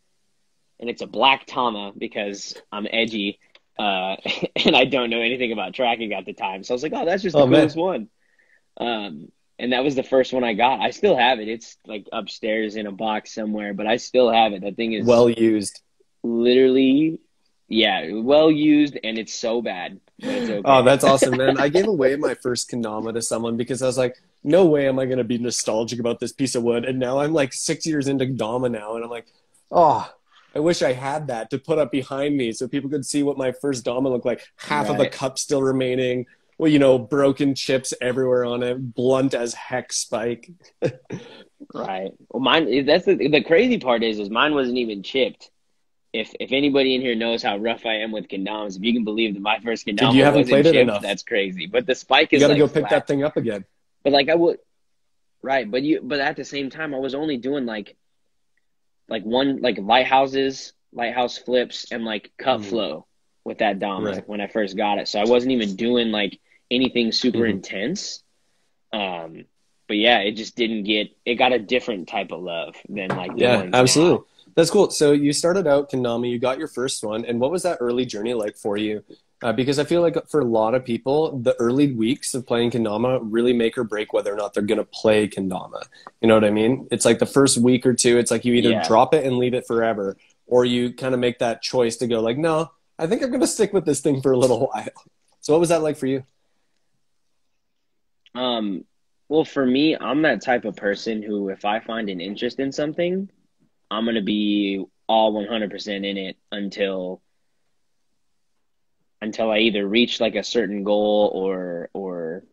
and it's a black tama because I'm edgy. Uh, and I don't know anything about tracking at the time, so I was like, "Oh, that's just the Oh, man. coolest one." Um, and that was the first one I got. I still have it. It's like upstairs in a box somewhere, but I still have it. That thing is Well used. literally, yeah, well used, and it's so bad. it's okay. Oh, that's awesome, man. I gave away my first kendama to someone because I was like, no way am I going to be nostalgic about this piece of wood. And now I'm like six years into kendama now, and I'm like, oh, I wish I had that to put up behind me so people could see what my first dama looked like. Half of a cup still remaining. Well, you know, broken chips everywhere on it, blunt as heck spike. Right. Well, mine. That's the the crazy part is is mine wasn't even chipped. If if anybody in here knows how rough I am with kendamas, if you can believe that my first kendama you haven't wasn't played it chipped, enough. that's crazy. But the spike You is got to like go pick flat. that thing up again. But like I would, right? But you, but at the same time, I was only doing like, like one like lighthouses, lighthouse flips, and like cut Mhm. flow with that dom Right. when I first got it. So I wasn't even doing like anything super Mhm. intense. Um, but yeah, it just didn't get. It got a different type of love than like the Yeah, ones now. absolutely. That's cool. So you started out Kendama, you got your first one, and what was that early journey like for you? Uh, because I feel like for a lot of people, the early weeks of playing Kendama really make or break whether or not they're going to play Kendama. You know what I mean? It's like the first week or two, it's like you either Yeah. drop it and leave it forever, or you kind of make that choice to go like, no, I think I'm going to stick with this thing for a little while. So what was that like for you? Um, well, for me, I'm that type of person who, if I find an interest in something, I'm gonna be all 100% in it until until I either reach like a certain goal or or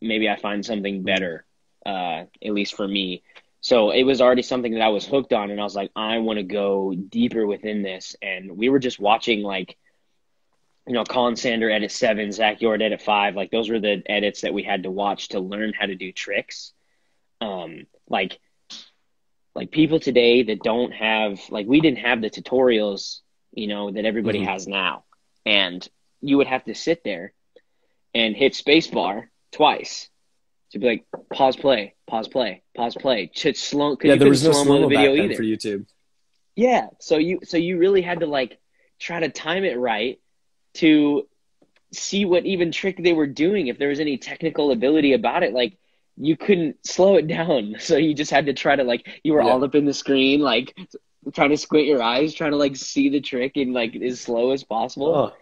maybe I find something better, uh, at least for me. So it was already something that I was hooked on, and I was like, I want to go deeper within this. And we were just watching like, you know, Colin Sander edit seven, Zach Yord edit five. Like those were the edits that we had to watch to learn how to do tricks. Um, like, like people today that don't have like we didn't have the tutorials, you know, that everybody Mhm. has now, and you would have to sit there and hit spacebar twice to be like pause play, pause play, pause play. Should slow Yeah, you there couldn't was no slow mo the video either. for YouTube. Yeah, so you so you really had to like try to time it right to see what even trick they were doing if there was any technical ability about it like you couldn't slow it down so you just had to try to like you were Yeah. all up in the screen like trying to squint your eyes trying to like see the trick in like as slow as possible Oh,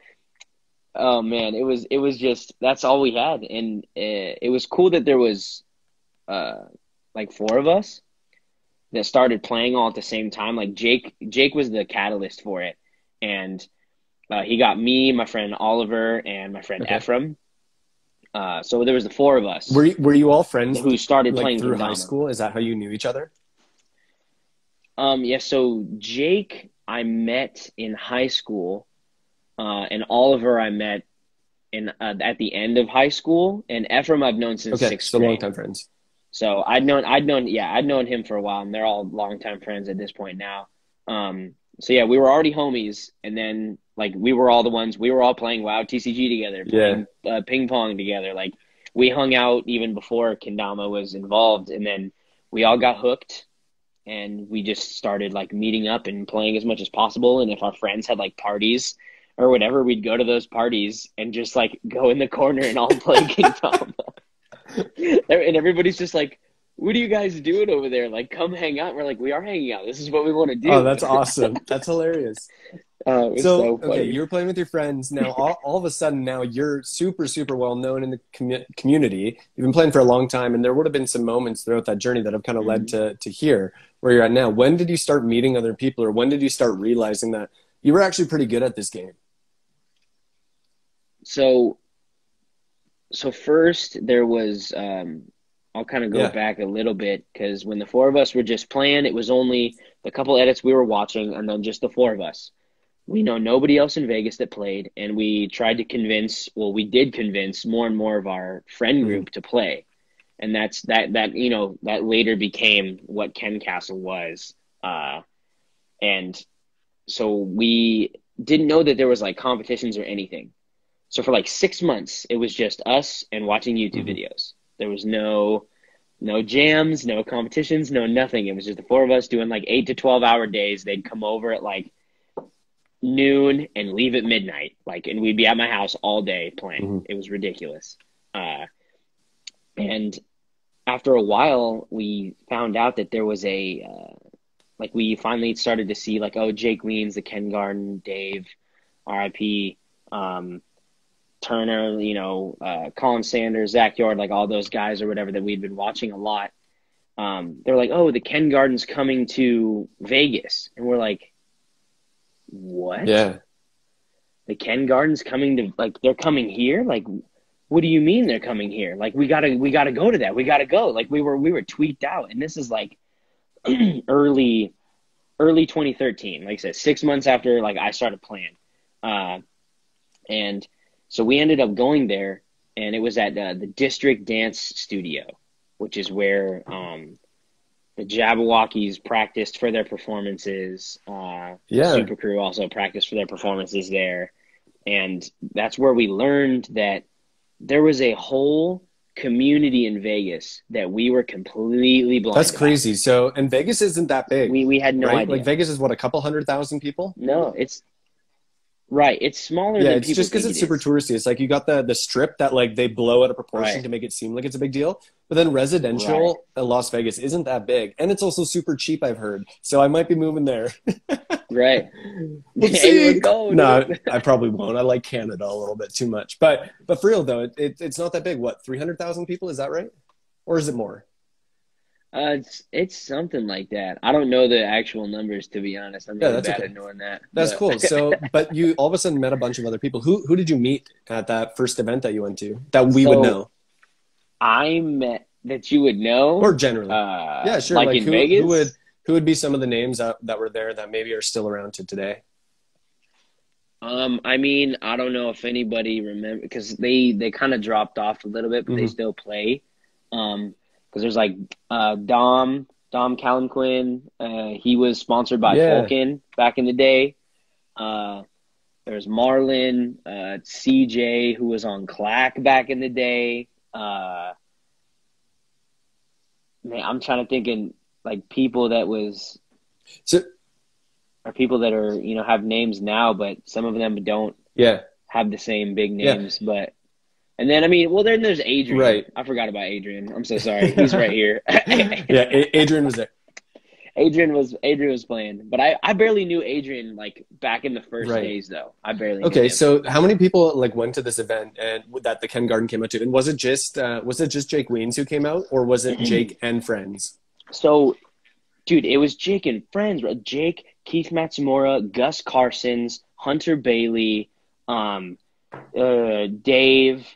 Oh man, it was it was just that's all we had, and uh, it was cool that there was uh like four of us that started playing all at the same time. Like Jake, Jake was the catalyst for it, and uh, he got me, my friend Oliver, and my friend Okay. Ephraim. Uh, so there was the four of us were you, were you all friends who started like playing through high school? Is that how you knew each other? Um, yeah, so Jake I met in high school, uh, and Oliver I met in uh, at the end of high school, and Ephraim I've known since Okay, sixth so grade. long time friends. So I'd known I'd known yeah I'd known him for a while, and they're all longtime friends at this point now. Um, so yeah, we were already homies, and then like we were all the ones we were all playing WoW TCG together, playing uh, ping pong together. Like we hung out even before Kendama was involved, and then we all got hooked, and we just started like meeting up and playing as much as possible. And if our friends had like parties or whatever, we'd go to those parties and just like go in the corner and all play Kendama. and everybody's just like, "What are you guys doing over there? Like, come hang out." We're like, "We are hanging out. This is what we want to do." Oh, that's awesome. That's hilarious. Uh, So, so, okay, you were playing with your friends. Now, all, all of a sudden, now you're super, super well known in the commu- community. You've been playing for a long time, and there would have been some moments throughout that journey that have kind of led Mm-hmm. to to here where you're at now. When did you start meeting other people, or when did you start realizing that you were actually pretty good at this game? So so first there was um I'll kind of go Yeah. back a little bit because when the four of us were just playing, it was only the couple edits we were watching, and then just the four of us. We know nobody else in Vegas that played, and we tried to convince. Well, we did convince more and more of our friend Mm-hmm. group to play, and that's that. That you know that later became what Kencastle was, uh, and so we didn't know that there was like competitions or anything. So for like six months, it was just us and watching YouTube Mhm. videos. There was no no jams, no competitions, no nothing. It was just the four of us doing like eight to twelve hour days. They'd come over at like noon and leave at midnight. Like and we'd be at my house all day playing. Mhm. It was ridiculous. Uh, and after a while we found out that there was a uh, like we finally started to see like oh Jake Wiens, the Ken Garden, Dave, RIP, um, Turner, you know, uh, Colin Sanders, Zach Yard, like all those guys or whatever that we'd been watching a lot. Um, they're like, oh, the Ken Garden's coming to Vegas, and we're like, what? Yeah, the Ken Garden's coming to like they're coming here. Like, what do you mean they're coming here? Like, we gotta we gotta go to that. We gotta go. Like, we were we were tweaked out, and this is like early early 2013. Like I said, six months after like I started playing, uh, and so we ended up going there, and it was at uh, the District Dance Studio, which is where um, the Jabbawockeez practiced for their performances. Uh, yeah. Super Crew also practiced for their performances there. And that's where we learned that there was a whole community in Vegas that we were completely blind. That's crazy. So, and Vegas isn't that big, We we had no right? idea. Like Vegas is what a couple hundred thousand people. no, it's right. It's smaller Yeah, than it's just because it's it super is. touristy. It's like you got the the strip that like they blow out of proportion Right. to make it seem like it's a big deal. But then residential in Las Vegas isn't that big, and it's also super cheap. I've heard, so I might be moving there. Right. Hey, go, no. I probably won't. I like Canada a little bit too much, but but for real though, it, it it's not that big. What three hundred thousand people? Is that right, or is it more? Uh, it's it's something like that. I don't know the actual numbers to be honest. I'm Yeah, really that's bad okay. at knowing that. That's But- cool. So, but you all of a sudden met a bunch of other people. Who who did you meet at that first event that you went to that we would know? I met that you would know, or generally? uh, yeah, sure. like, Like, in who, Vegas. who would who would be some of the names that, that were there that maybe are still around to today? Um, I mean, I don't know if anybody remember because they they kind of dropped off a little bit, but they Mhm. still play. Um, because there's like uh Dom Dom Callenquin. Uh, he was sponsored by Yeah. Vulcan back in the day. Uh, there's Marlin, uh, CJ who was on Clack back in the day. Uh, man, I'm trying to think in like people that was So are people that are you know have names now, but some of them don't yeah, have the same big Yeah. names, but and then I mean, well, then there's Adrian. Right. I forgot about Adrian. I'm so sorry. He's right here. yeah. A- Adrian was there. Adrian was Adrian was playing, but I I barely knew Adrian like back in the first Right. days though. I barely. knew Okay, so how many people like went to this event and that the Ken Garden came out to? And was it just uh, was it just Jake Wiens who came out, or was it Jake and friends? so, dude, it was Jake and friends. bro. Jake, Keith Matsumura, Gus Carsons, Hunter Bailey, um, uh, Dave.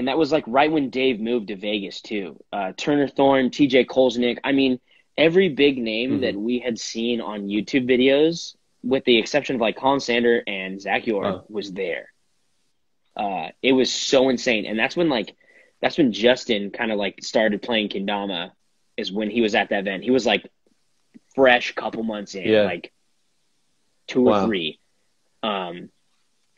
And that was like right when Dave moved to Vegas too. Uh, Turner Thorne, TJ Kolznick. I mean, every big name Mhm. that we had seen on YouTube videos, with the exception of like Colin Sander and Zach York, Wow. was there. Uh, it was so insane, and that's when like that's when Justin kind of like started playing kendama. Is when he was at that event. He was like fresh, couple months in, Yeah. like two or three. Um,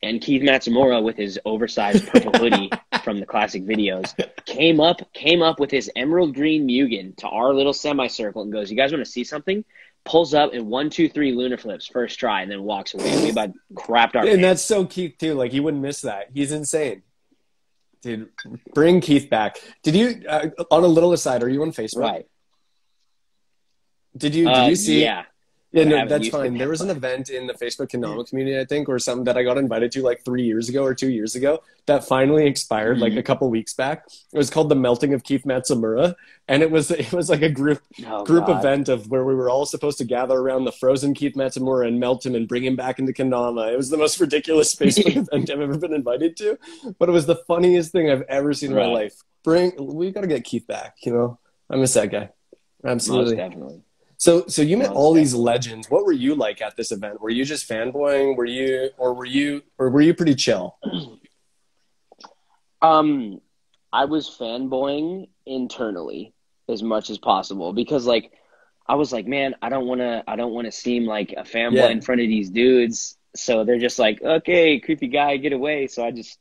and Keith Matsumura with his oversized purple hoodie from the classic videos came up came up with his emerald green Mugen to our little semicircle and goes, "You guys want to see something?" Pulls up and one, two, three lunar flips first try, and then walks away. We about crapped our And pants. that's so Keith too. Like he wouldn't miss that. He's insane. Dude, bring Keith back. Did you uh, on a little aside? Are you on Facebook? right. Did you did Uh, you see? Yeah. Yeah, no, that's fine. There was an event in the Facebook Kendama community, I think, or something that I got invited to like three years ago or two years ago that finally expired like Mhm. a couple weeks back. It was called the Melting of Keith Matsumura, and it was it was like a group Oh, group God. event of where we were all supposed to gather around the frozen Keith Matsumura and melt him and bring him back into Kendama. It was the most ridiculous Facebook event I've ever been invited to, but it was the funniest thing I've ever seen in my life. Bring we got to get Keith back. You know, I miss that guy. Most Absolutely. definitely. So, so you met Most all these legends. What were you like at this event? Were you just fanboying? Were you, or were you, or were you pretty chill? Um, I was fanboying internally as much as possible because, like, I was like, man, I don't want to, I don't want to seem like a fanboy Yeah. in front of these dudes. So they're just like, okay, creepy guy, get away. So I just,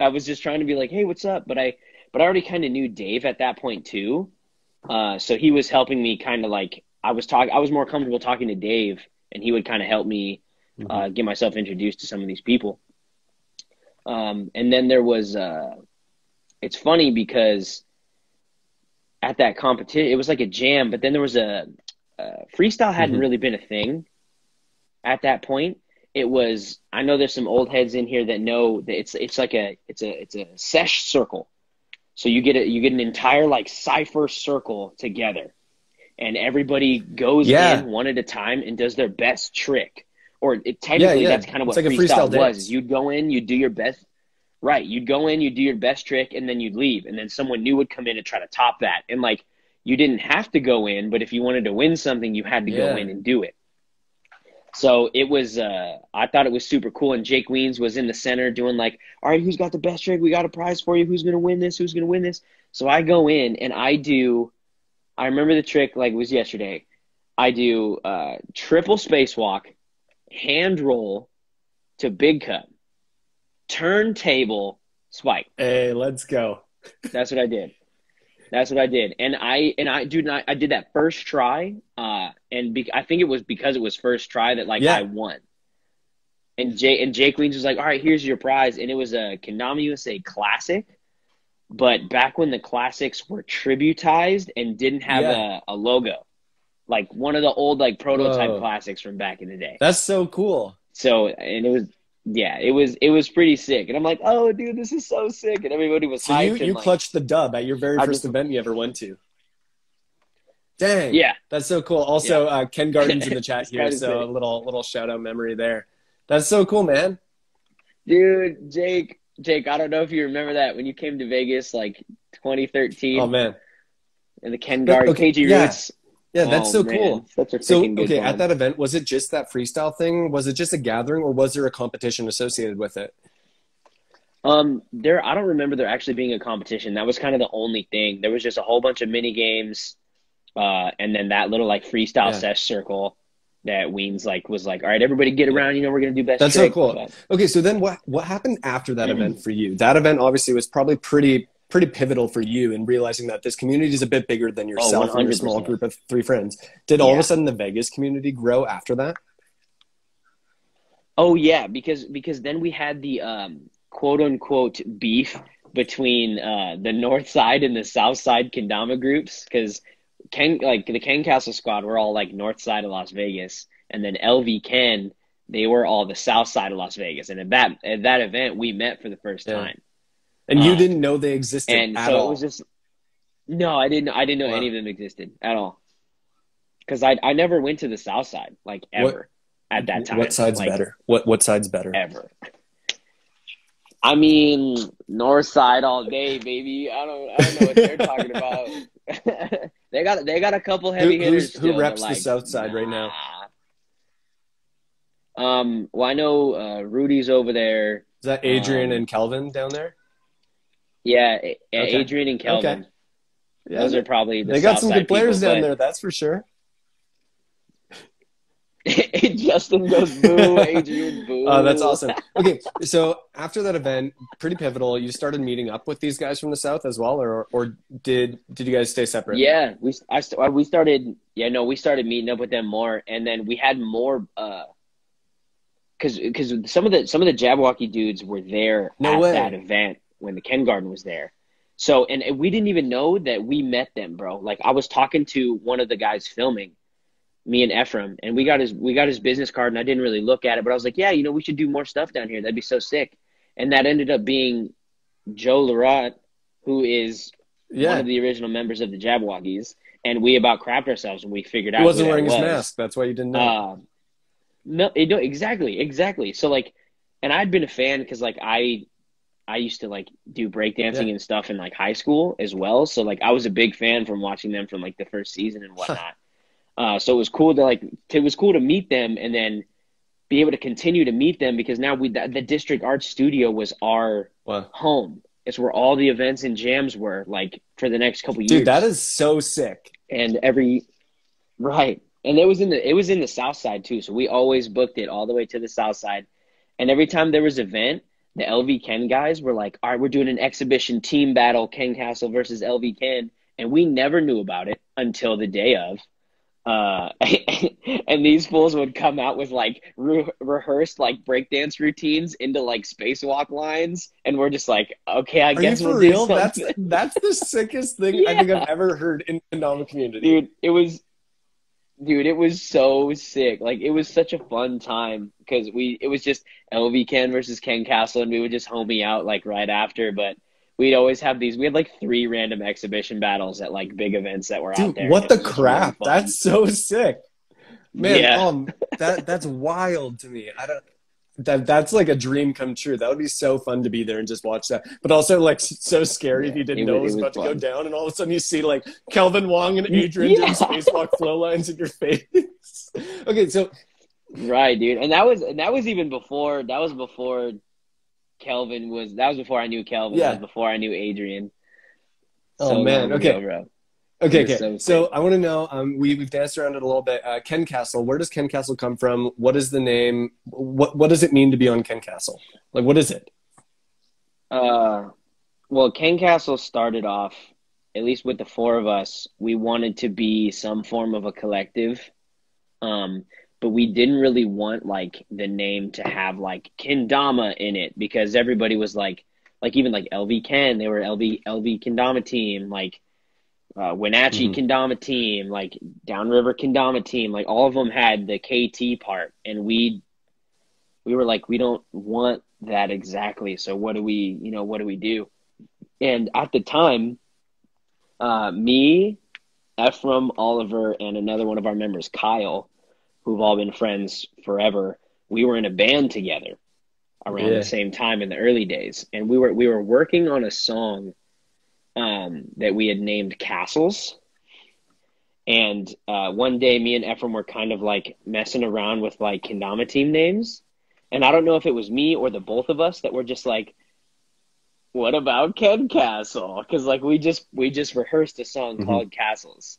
I was just trying to be like, hey, what's up? But I, but I already kind of knew Dave at that point too. Uh, so he was helping me kind of like, I was talking, I was more comfortable talking to Dave, and he would kind of help me uh, get myself introduced to some of these people. Um, and then there was, uh, it's funny because at that competition, it was like a jam, but then there was a, uh, freestyle hadn't Mhm. really been a thing at that point. It was, I know there's some old heads in here that know that it's, it's like a, it's a, it's a sesh circle. So you get a, you get an entire like cipher circle together and everybody goes Yeah. in one at a time and does their best trick. Or it, technically, yeah. that's kind of what like freestyle, freestyle was. You'd go in, you'd do your best. Right. You'd go in, you'd do your best trick, and then you'd leave. And then someone new would come in and try to top that. And like, you didn't have to go in, but if you wanted to win something, you had to go in and do it. So it was, uh, I thought it was super cool. And Jake Wiens was in the center doing like, all right, who's got the best trick? We got a prize for you. Who's going to win this? Who's going to win this? So I go in and I do, I remember the trick like it was yesterday. I do uh, triple spacewalk, hand roll to big cut, turntable spike. Hey, let's go. That's what I did. That's what I did, and I and I dude, I, I did that first try, uh, and be, I think it was because it was first try that like Yeah. I won. And Jay and Jake Wiens was like, "All right, here's your prize," and it was a Kendama USA Classic, but back when the classics were tributized and didn't have Yeah. a, a logo, like one of the old like prototype Whoa. classics from back in the day. That's so cool. So and it was yeah, it was it was pretty sick, and I'm like, "Oh, dude, this is so sick," and everybody was So you, you like, clutched the dub at your very I first just- event you ever went to. Dang. yeah. That's so cool. Also, uh, Ken Garden's in the chat here, so a little little shout out memory there. That's so cool, man. Dude, Jake, Jake, I don't know if you remember that when you came to Vegas like 2013. Oh man, and the Ken Guard, okay, KG yeah. Roots. yeah, that's Oh, so man, cool. So okay, one. at that event, was it just that freestyle thing? Was it just a gathering, or was there a competition associated with it? Um, there, I don't remember there actually being a competition. That was kind of the only thing. There was just a whole bunch of mini games, uh, and then that little like freestyle Yeah. sesh circle that Wiens like was like, all right, everybody get around. You know, we're gonna do best. That's so cool. But- Okay, so then what what happened after that event for you? That event obviously was probably pretty pretty pivotal for you in realizing that this community is a bit bigger than yourself and your small group of three friends. Did all of a sudden the Vegas community grow after that? Oh yeah, because because then we had the um, quote unquote beef between uh, the North Side and the South Side Kendama groups because Ken like the Kencastle squad were all like North Side of Las Vegas, and then LV Ken they were all the South Side of Las Vegas, and at that at that event we met for the first Yeah. time, And you Uh, didn't know they existed and at so all. it was just no, I didn't I didn't know Wow. any of them existed at all because I I never went to the South Side like What- ever at that time. What side's Like, better? What what side's better? ever. I mean, North Side all day, baby. I don't, I don't know what they're talking about. they got, they got a couple heavy Who- hitters. who reps but, the like, South Side right now? Um, well, I know uh, Rudy's over there. Is that Adrian Um, and Kelvin down there? Yeah, A- Okay. Adrian and Kelvin. Okay. Yeah, Those are probably the they got South some good players people, down there, that's for sure. Justin goes boo, Adrian boo. Oh, that's awesome. Okay, so after that event, pretty pivotal. You started meeting up with these guys from the south as well, or or did did you guys stay separate? Yeah, we I we started yeah no we started meeting up with them more and then we had more uh because because some of the some of the Jabberwocky dudes were there No at way. that event when the Ken Garden was there. So and, and we didn't even know that we met them, bro. Like I was talking to one of the guys filming, me and Ephraim, and we got his we got his business card and I didn't really look at it, but I was like, yeah, you know, we should do more stuff down here. That'd be so sick. And that ended up being Joe Larot, who is one of the original members of the Jabbawockeez, and we about crapped ourselves when we figured out He wasn't wearing his mask. That's why you didn't know. Uh, no, it, no, exactly, exactly. So like, and I'd been a fan because like I, I used to like do breakdancing Yeah. and stuff in like high school as well. So like I was a big fan from watching them from like the first season and whatnot. Uh, so it was cool to like it was cool to meet them and then be able to continue to meet them because now we the, the district art studio was our wow. home. It's where all the events and jams were like for the next couple years Dude, that is so sick. and every right and it was in the it was in the south side too so we always booked it all the way to the south side and every time there was an event the lv ken guys were like all right we're doing an exhibition team battle kencastle versus lv ken and we never knew about it until the day of uh, and these fools would come out with like re- rehearsed like breakdance routines into like spacewalk lines, and we're just like, okay, I Are guess for we'll real? That's that's the sickest thing I think I've ever heard in the Kendama community. dude it was dude it was so sick like it was such a fun time because we it was just lv ken versus kencastle and we would just homie out like right after but we'd always have these we had like three random exhibition battles at like big events that were out there what the just really crap? That's so sick. Man, Yeah. um that that's wild to me. I don't that that's like a dream come true. That would be so fun to be there and just watch that. But also like so scary if you didn't it know it was- it was about to go down and all of a sudden you see like Kelvin Wong and Adrian doing Yeah. spacewalk flow lines in your face. okay, so right dude and that was and that was even before that was before kelvin was that was before i knew kelvin Yeah. that was before i knew adrian Oh, So man, okay. bro. Okay, okay. so So. I want to know. Um, we we've danced around it a little bit. Uh, Kencastle. Where does Kencastle come from? What is the name? What what does it mean to be on Kencastle? Like, what is it? Uh, well, Kencastle started off, at least with the four of us, we wanted to be some form of a collective. Um, but we didn't really want like the name to have like Kendama in it because everybody was like, like even like LV Ken, they were LV LV Kendama team, like uh, Wenatchee Mhm. Kendama team, like Downriver Kendama team, like all of them had the KT part, and we we were like, we don't want that exactly. So what do we, you know, what do we do? And at the time, uh, me, Ephraim, Oliver, and another one of our members, Kyle, who've all been friends forever, we were in a band together around Yeah. the same time in the early days, and we were we were working on a song um, that we had named castles. And uh, one day, me and Ephraim were kind of like messing around with like kendama team names, and I don't know if it was me or the both of us that were just like, "What about Kencastle?" Because like we just we just rehearsed a song Mhm. called Castles,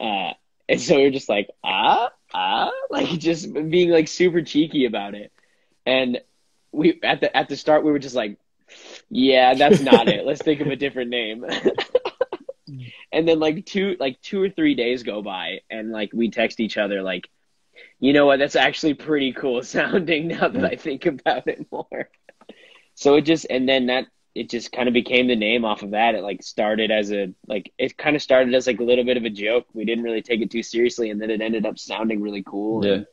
uh, and so we are just like ah ah, like just being like super cheeky about it, and we at the at the start we were just like, "Yeah, that's not it. Let's think of a different name." and then like two like two or three days go by and like we text each other like you know what that's actually pretty cool sounding now that i think about it more so it just and then that it just kind of became the name off of that it like started as a like it kind of started as like a little bit of a joke we didn't really take it too seriously and then it ended up sounding really cool Yeah. and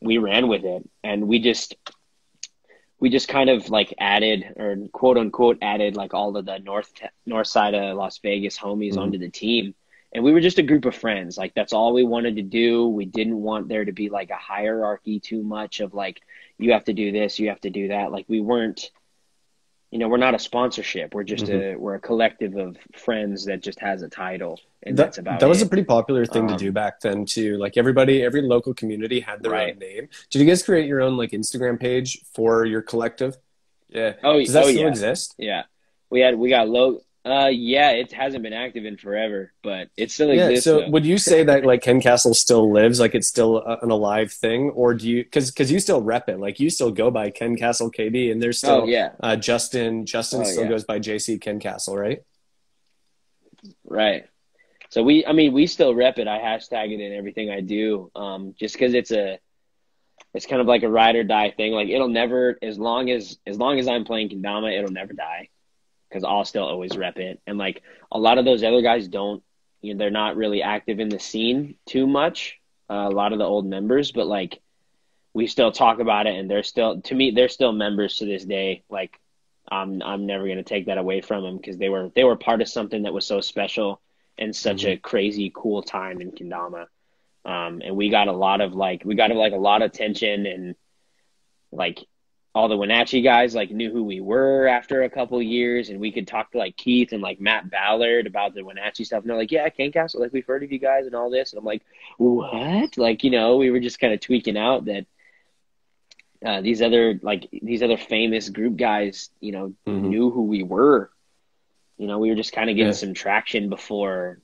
we ran with it and we just we just kind of like added or quote unquote added like all of the north north side of Las Vegas homies Mhm. onto the team. And we were just a group of friends. Like that's all we wanted to do. We didn't want there to be like a hierarchy too much of like you have to do this, you have to do that. Like we weren't you know, we're not a sponsorship. We're just a we're a collective of friends that just has a title and that, that's about it. that was it. a pretty popular thing to Um, do back then too like everybody every local community had their Right. own name did you guys create your own like instagram page for your collective yeah oh, does that oh still yeah. exist Yeah. We had we got low uh yeah, it hasn't been active in forever, but it still yeah exists. so though. would you say that like kencastle still lives like it's still a, an alive thing or do you because because you still rep it like you still go by kencastle kd and there's still oh yeah. uh, justin justin Oh, still yeah. goes by jc kencastle right Right. So we, I mean, we still rep it. I hashtag it in everything I do, um, just because it's a, it's kind of like a ride or die thing. Like it'll never, as long as as long as I'm playing kendama, it'll never die, because I'll still always rep it. And like a lot of those other guys don't, you know, they're not really active in the scene too much. Uh, a lot of the old members, but like we still talk about it, and they're still, to me, they're still members to this day. Like I'm I'm never gonna take that away from them because they were they were part of something that was so special and such a crazy cool time in Kendama. Um, and we got a lot of like we got like a lot of tension and like all the Wenatchee guys like knew who we were after a couple years and we could talk to like Keith and like Matt Ballard about the Wenatchee stuff and they're like yeah Castle like we've heard of you guys and all this and I'm like what like you know we were just kind of tweaking out that uh, these other like these other famous group guys, you know, Mhm. knew who we were. You know, we were just kind of getting Yeah. some traction before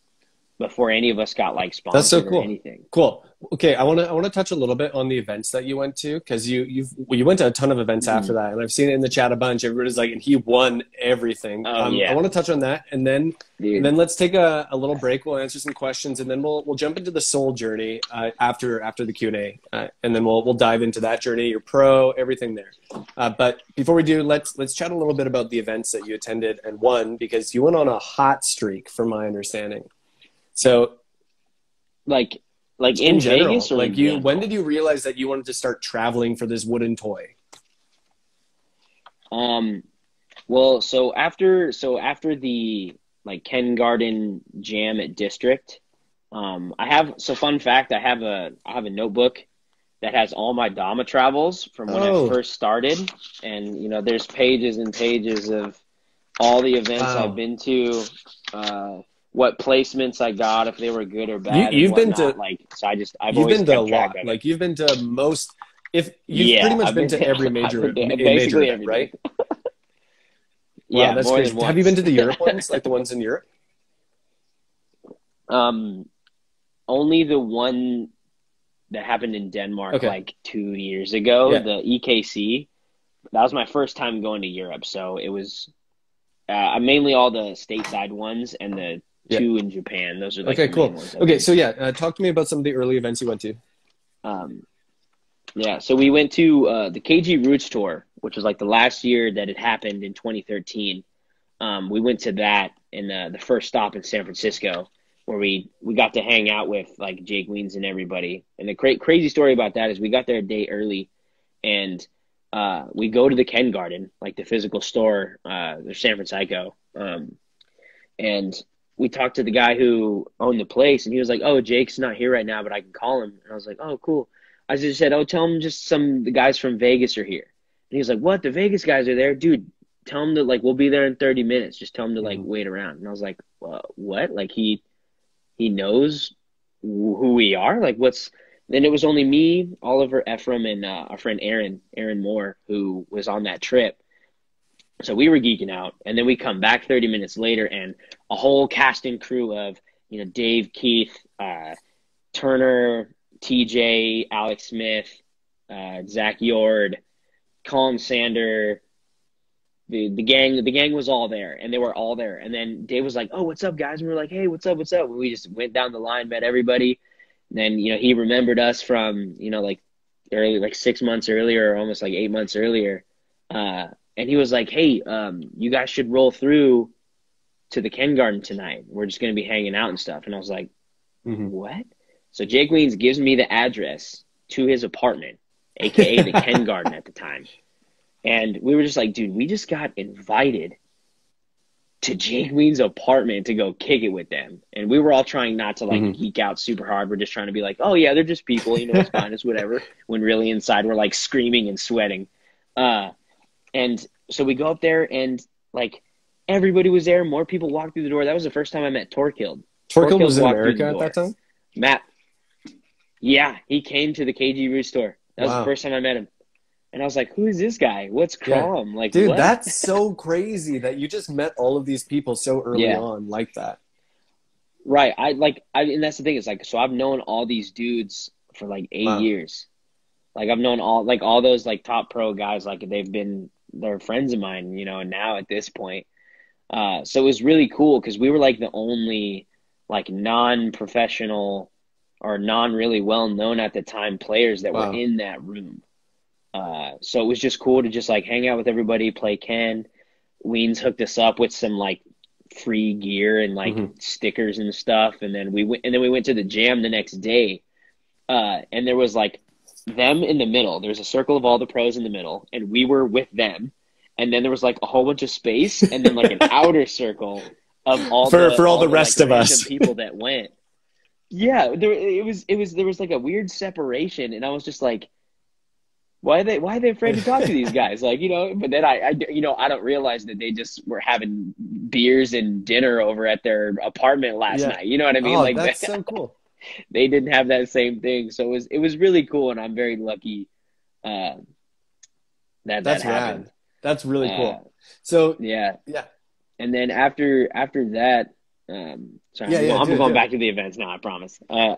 before any of us got like sponsored That's so cool. or anything. Cool. Okay, I want to I want to touch a little bit on the events that you went to because you you've you went to a ton of events Mhm. after that, and I've seen it in the chat a bunch. Everybody's like, and he won everything. Oh, um, yeah. I want to touch on that, and then Dude. and then let's take a, a little break. We'll answer some questions, and then we'll we'll jump into the Sol journey uh, after after the Q and A, uh, and then we'll we'll dive into that journey, your pro, everything there. Uh, but before we do, let's let's chat a little bit about the events that you attended and won because you went on a hot streak, from my understanding. So like like in, in, general, Vegas or like you, general? when did you realize that you wanted to start traveling for this wooden toy? Um, well, so after so after the like Ken Garden Jam at District, um, I have so fun fact I have a I have a notebook that has all my Dama travels from when Oh. I first started, and you know there's pages and pages of all the events Wow. I've been to, uh, what placements I got, if they were good or bad. You, you've been to- like so I just I've you've been to a lot. of. Like you've been to most. If you've Yeah, pretty much I've been, been to to- every major, been to ma- major basically event, everything. right? yeah, that's crazy. Have you been to the Europe ones, like the ones in Europe? Um, only the one that happened in Denmark Okay. like two years ago, Yeah. the EKC. That was my first time going to Europe, so it was uh, mainly all the stateside ones and the Yeah. two in Japan. Those are like okay, the cool. Okay, so yeah, uh, talk to me about some of the early events you went to. Um, yeah, so we went to uh, the KG Roots tour, which was like the last year that it happened in 2013. Um, we went to that in the, the first stop in San Francisco, where we we got to hang out with like Jake Wiens and everybody. And the cra- crazy story about that is we got there a day early, and uh, we go to the Ken Garden, like the physical store, uh, the San Francisco, um, and we talked to the guy who owned the place, and he was like, "Oh, Jake's not here right now, but I can call him." And I was like, "Oh, cool." I just said, "Oh, tell him just some the guys from Vegas are here." And he was like, "What? The Vegas guys are there, dude? tell him to like we'll be there in 30 minutes. Just tell him to like Mhm. wait around." And I was like, well, "What? Like he he knows who we are? Like what's?" Then it was only me, Oliver, Ephraim, and uh, our friend Aaron, Aaron Moore, who was on that trip. So we were geeking out, and then we come back 30 minutes later, and a whole cast and crew of you know Dave, Keith, uh, Turner, TJ, Alex Smith, uh, Zach Yord, Colin Sander, the the gang the gang was all there, and they were all there. And then Dave was like, "Oh, what's up, guys?" And we were like, "Hey, what's up? What's up?" And we just went down the line, met everybody. And then you know he remembered us from you know like early like six months earlier, or almost like eight months earlier. Uh, and he was like, "Hey, um, you guys should roll through to the Ken Garden tonight. We're just gonna be hanging out and stuff." And I was like, Mhm. "What?" So Jake Wiens gives me the address to his apartment, aka the Ken Garden at the time. And we were just like, dude, we just got invited to Jake Wiens' apartment to go kick it with them. And we were all trying not to like Mhm. geek out super hard. We're just trying to be like, oh yeah, they're just people, you know, it's fine, it's whatever. When really inside we're like screaming and sweating. Uh, and so we go up there and like everybody was there. More people walked through the door. That was the first time I met Torkild. Torkel was in America at that time. Matt. Yeah, he came to the KG Roots tour. That was Wow. the first time I met him. And I was like, who is this guy? What's Yeah. KROM? Like, Dude, what? that's so crazy that you just met all of these people so early Yeah. on like that. right. I like, I, and that's the thing. It's like, so I've known all these dudes for like eight Wow. years. Like, I've known all, like, all those like top pro guys. Like, they've been, they're friends of mine, you know, and now at this point. Uh, so it was really cool because we were like the only like non-professional or non really well known at the time players that Wow. were in that room. Uh, so it was just cool to just like hang out with everybody, play Ken. Wiens hooked us up with some like free gear and like Mhm. stickers and stuff, and then we went and then we went to the jam the next day. Uh, and there was like them in the middle. There's a circle of all the pros in the middle, and we were with them. And then there was like a whole bunch of space, and then like an outer circle of all For- the, for all the like, rest of us. people that went. Yeah, there it was. It was there was like a weird separation, and I was just like, why are they why are they afraid to talk to these guys? Like you know. But then I, I you know I don't realize that they just were having beers and dinner over at their apartment last Yeah. night. You know what I mean? oh, like that's that- so cool. they didn't have that same thing. So it was it was really cool, and I'm very lucky uh, that That's that happened. rad. That's really Uh, cool. So yeah, yeah, and then after after that, um, sorry, Yeah, I'm, yeah, I'm it, going it. back to the events now. I promise. Uh,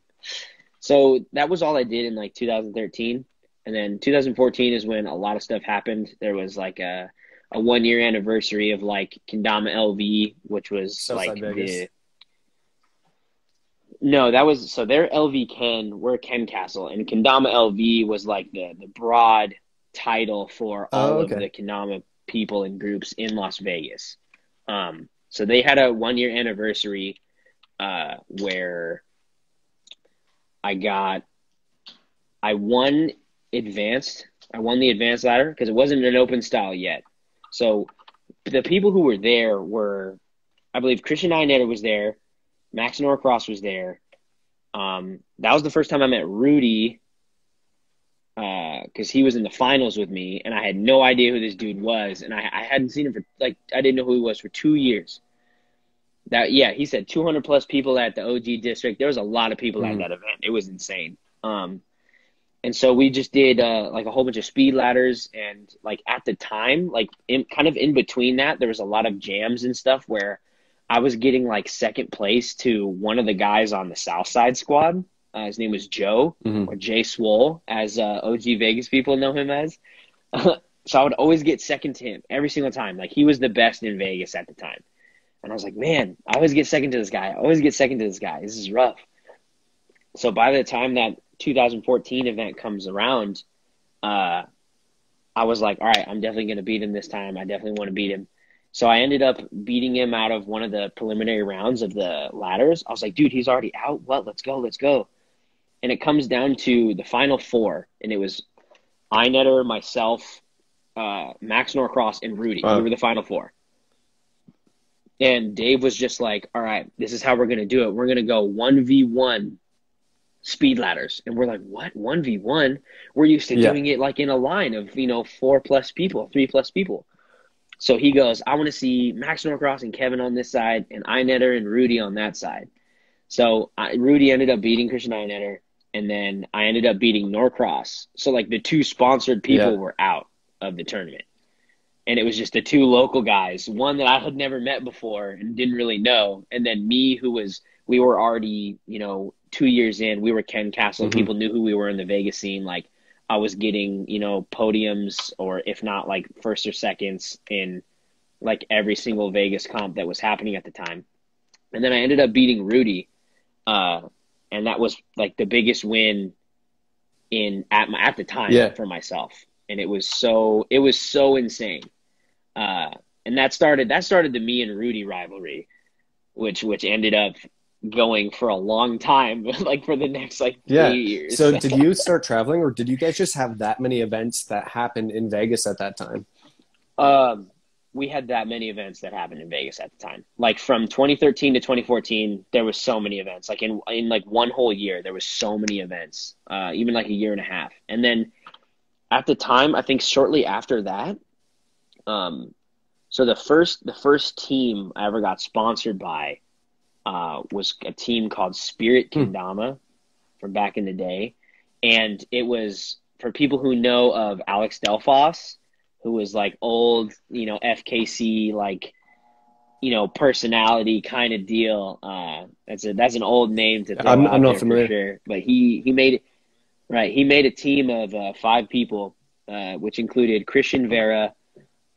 so that was all I did in like 2013, and then 2014 is when a lot of stuff happened. There was like a a one year anniversary of like Kendama LV, which was Southside like Vegas. the no, that was so their LV Ken, we're Kencastle, and Kendama LV was like the the broad title for all Oh, of the Kendama people and groups in Las Vegas. Um, so they had a one year anniversary uh, where I got I won advanced. I won the advanced ladder because it wasn't an open style yet. So the people who were there were, I believe, Christian Inetter was there, Max Norcross was there. Um, that was the first time I met Rudy because he was in the finals with me, and I had no idea who this dude was, and I, I hadn't seen him for like I didn't know who he was for two years. That yeah, he said 200 plus people at the OG district. There was a lot of people Mhm. at that event. It was insane. Um, and so we just did uh, like a whole bunch of speed ladders, and like at the time, like in kind of in between that, there was a lot of jams and stuff where I was getting like second place to one of the guys on the South Side squad. Uh, his name was Joe Mhm. or Jay Swole, as uh, OG Vegas people know him as. so I would always get second to him every single time. Like he was the best in Vegas at the time. And I was like, man, I always get second to this guy. I always get second to this guy. This is rough. So by the time that 2014 event comes around, uh, I was like, all right, I'm definitely going to beat him this time. I definitely want to beat him. So I ended up beating him out of one of the preliminary rounds of the ladders. I was like, dude, he's already out. What? Let's go. Let's go. And it comes down to the final four, and it was Inetter, myself, uh, Max Norcross, and Rudy. Wow. We were the final four. And Dave was just like, all right, this is how we're going to do it. We're going to go 1v1 speed ladders. And we're like, what? 1v1? We're used to Yeah. doing it like in a line of, you know, four plus people, three plus people. So he goes, I want to see Max Norcross and Kevin on this side, and Inetter and Rudy on that side. So I, Rudy ended up beating Christian Inetter, and then I ended up beating Norcross. So like the two sponsored people Yeah. were out of the tournament. And it was just the two local guys, one that I had never met before and didn't really know, and then me who was we were already, you know, two years in, we were Kencastle, Mhm. people knew who we were in the Vegas scene, like I was getting, you know, podiums or if not like first or seconds in like every single Vegas comp that was happening at the time. And then I ended up beating Rudy. Uh, and that was like the biggest win in at my at the time Yeah. for myself. And it was so it was so insane. Uh, and that started that started the me and Rudy rivalry, which which ended up going for a long time, like for the next like Yeah. years. So did you start traveling, or did you guys just have that many events that happened in Vegas at that time? Um, we had that many events that happened in Vegas at the time. Like from 2013 to 2014, there was so many events. Like in in like one whole year, there was so many events. Uh, even like a year and a half. And then at the time, I think shortly after that, um, so the first the first team I ever got sponsored by uh, was a team called Spirit Hmm. Kendama from back in the day, and it was for people who know of Alex Delphos who was like old, you know, FKC like, you know, personality kind of deal. Uh, that's a that's an old name to I'm- I'm not familiar. sure. But he he made it right. He made a team of uh, five people, uh, which included Christian Vera,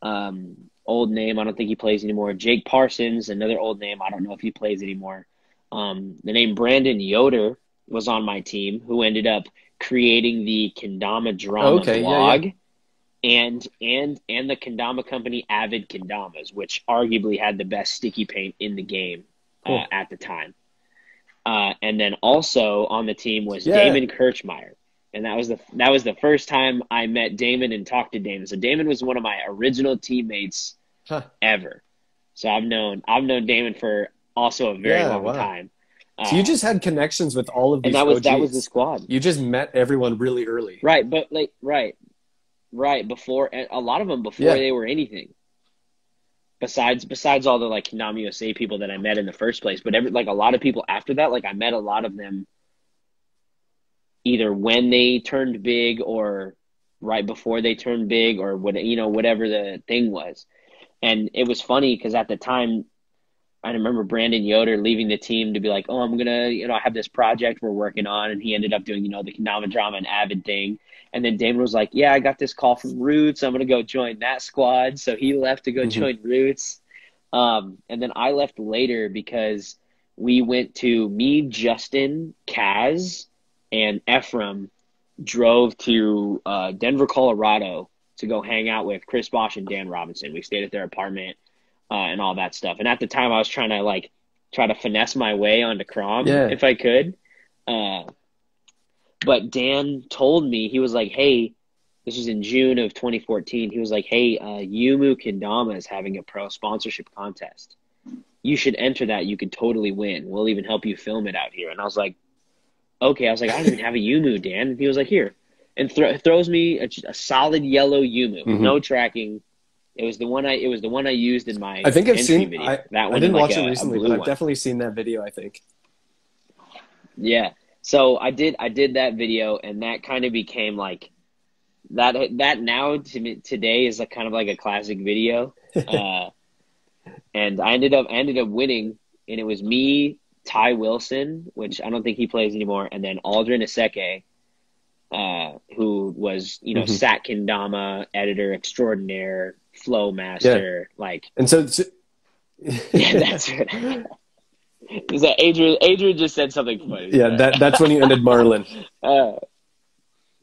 um, old name. I don't think he plays anymore. Jake Parsons, another old name. I don't know if he plays anymore. Um, the name Brandon Yoder was on my team, who ended up creating the Kendama Drama Okay, yeah, blog and and and the Kendama company Avid Kendamas, which arguably had the best sticky paint in the game uh, at the time. Uh, and then also on the team was Yeah. Damon Kirchmeyer, and that was the that was the first time I met Damon and talked to Damon. So Damon was one of my original teammates Huh. ever. So I've known I've known Damon for also a very Yeah, long wow. time. So you Uh, just had connections with all of these and that was that was the squad. You just met everyone really early. Right, but like right, right before a lot of them before Yeah. they were anything. Besides, besides all the like Kendama USA people that I met in the first place, but every like a lot of people after that, like I met a lot of them either when they turned big or right before they turned big or what you know whatever the thing was, and it was funny because at the time I remember Brandon Yoder leaving the team to be like, oh, I'm gonna, you know, I have this project we're working on, and he ended up doing, you know, the Kendama drama and Avid thing. And then Damon was like, yeah, I got this call from Roots. I'm gonna go join that squad. So he left to go Mhm. join Roots. Um, and then I left later because we went to me, Justin, Kaz, and Ephraim drove to uh, Denver, Colorado to go hang out with Chris Bosch and Dan Robinson. We stayed at their apartment uh, and all that stuff. And at the time, I was trying to like try to finesse my way onto KROM Yeah. if I could. Uh, but Dan told me he was like, "Hey, this was in June of 2014. He was like, "Hey, uh, Yumu Kendama is having a pro sponsorship contest. You should enter that. You could totally win. We'll even help you film it out here." And I was like, "Okay." I was like, "I don't even have a Yumu, Dan." And he was like, "Here," and thro- throws me a, a solid yellow Yumu, Mhm. no tracking. It was the one I. It was the one I used in my. I think I've seen. Video. I, that one I didn't like, watch a- it recently, but I've one. definitely seen that video. I think. Yeah. So I did I did that video and that kind of became like that that now to me today is a kind of like a classic video. Uh, and I ended up I ended up winning and it was me, Ty Wilson, which I don't think he plays anymore, and then Aldrin Aseke, uh, who was, you know, Mhm. Sat Kendama, editor extraordinaire, flow master, like And so, so yeah, that's right is that Adrian? Adrian just said something funny. yeah, that that's when you ended Marlin. Uh,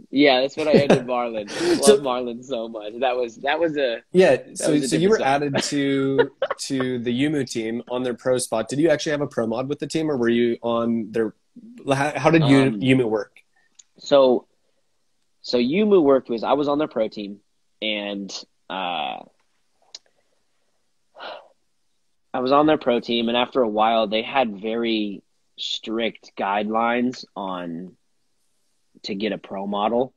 yeah, that's what I ended marlin I So- love Marlon so much. That was that was a Yeah, so a so you were different added to to the Yumu team on their pro spot. Did you actually have a pro mod with the team, or were you on their? How, how did you, Um, Yumu work? so so Yumu worked was I was on their pro team and uh I was on their pro team and after a while they had very strict guidelines on to get a pro model.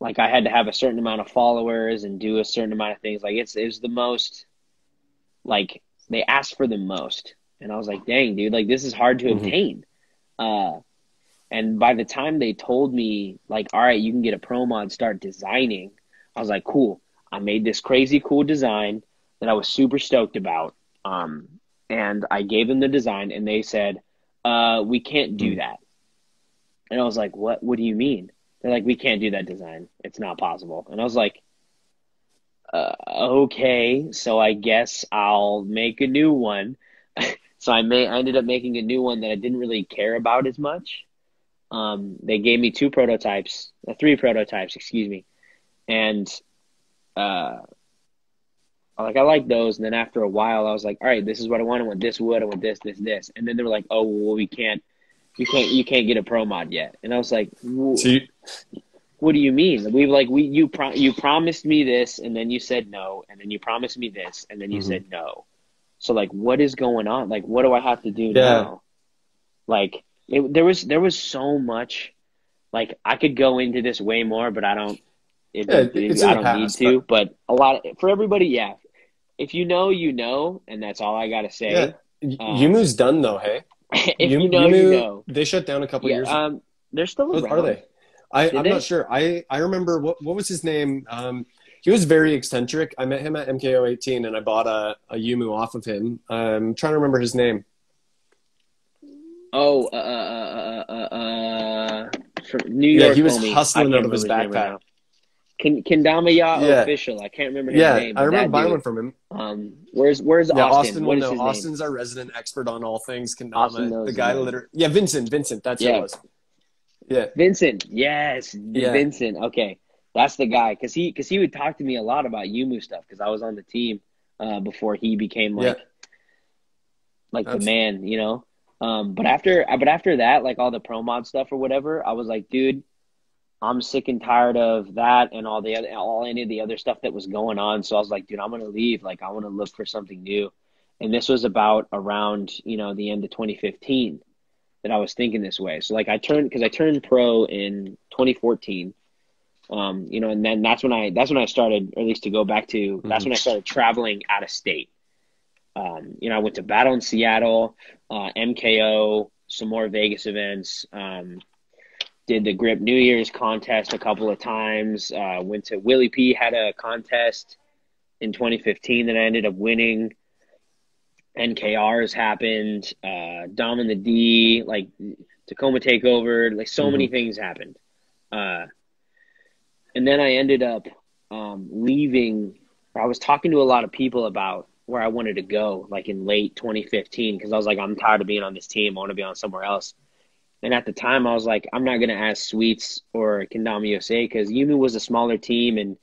Like I had to have a certain amount of followers and do a certain amount of things. Like it's it was the most like they asked for the most. And I was like, dang, dude, like this is hard to Mhm. obtain. Uh, and by the time they told me, like, all right, you can get a pro mod, start designing, I was like, cool. I made this crazy cool design that I was super stoked about. Um, and I gave them the design, and they said, uh, we can't do Hmm. that. And I was like, what? What do you mean? They're like, we can't do that design. It's not possible. And I was like, uh, okay, so I guess I'll make a new one. so I made, I ended up making a new one that I didn't really care about as much. Um, they gave me two prototypes, uh, three prototypes, excuse me, and uh, like I like those. And then after a while, I was like, all right, this is what I want. I want this wood. I want this, this, this. And then they were like, oh, well, we can't, you can't, you can't get a pro mod yet. And I was like, "Wh- So you, what do you mean? We like we you pro- you promised me this, and then you said no, and then you promised me this, and then you Mhm. said no. So like, what is going on? Like, what do I have to do Yeah. now? Like, it, there was there was so much. Like, I could go into this way more, but I don't. It, Yeah, it- it's I don't past, need to. But a lot for everybody, yeah. If you know, you know, and that's all I gotta say. yeah. Uh, Yumu's done though, hey? if Yum- you know, you Yumu- know. They shut down a couple Yeah, years ago. um, they're still around. are they? I, I'm they? not sure. I, I remember what what was his name. Um, he was very eccentric. I met him at MKO 18, and I bought a, a Yumu off of him. I'm trying to remember his name. Oh, uh, uh, uh, uh, uh, New York. Yeah, he was homie. hustling out of his backpack. now. Ken, Kendama Ya Yeah. official. I can't remember his Yeah, name. I remember buying dude. one from him. Um, where's Where's Yeah, Austin? Austin What will is know. his name? Austin's our resident expert on all things Kendama. The guy literally. Yeah, Vincent. Vincent. That's who it was. Yeah. Vincent. Yes, Yeah. Vincent. Okay, that's the guy. Cause he because he would talk to me a lot about Yumu stuff. Cause I was on the team uh, before he became like Yeah. like the man, you know. Um, but after but after that, like all the pro mod stuff or whatever, I was like, dude, I'm sick and tired of that and all the other all any of the other stuff that was going on. So I was like, dude, I'm gonna leave. Like I want to look for something new. And this was about around you know the end of 2015 that I was thinking this way. So like I turned because I turned pro in 2014. Um, you know, and then that's when I that's when I started, or at least to go back to that's Mhm. when I started traveling out of state. Um, you know, I went to Battle in Seattle, uh, MKO, some more Vegas events. Um, did the Grip New Year's contest a couple of times. Uh, went to Willie P had a contest in 2015 that I ended up winning. NKRs happened. Uh, Dom and the D, like Tacoma Takeover, like so many things happened. Uh, and then I ended up um, leaving. I was talking to a lot of people about where I wanted to go, like in late 2015, because I was like, I'm tired of being on this team. I want to be on somewhere else. And at the time, I was like, I'm not going to ask Sweets or Kendama USA because Yumu was a smaller team and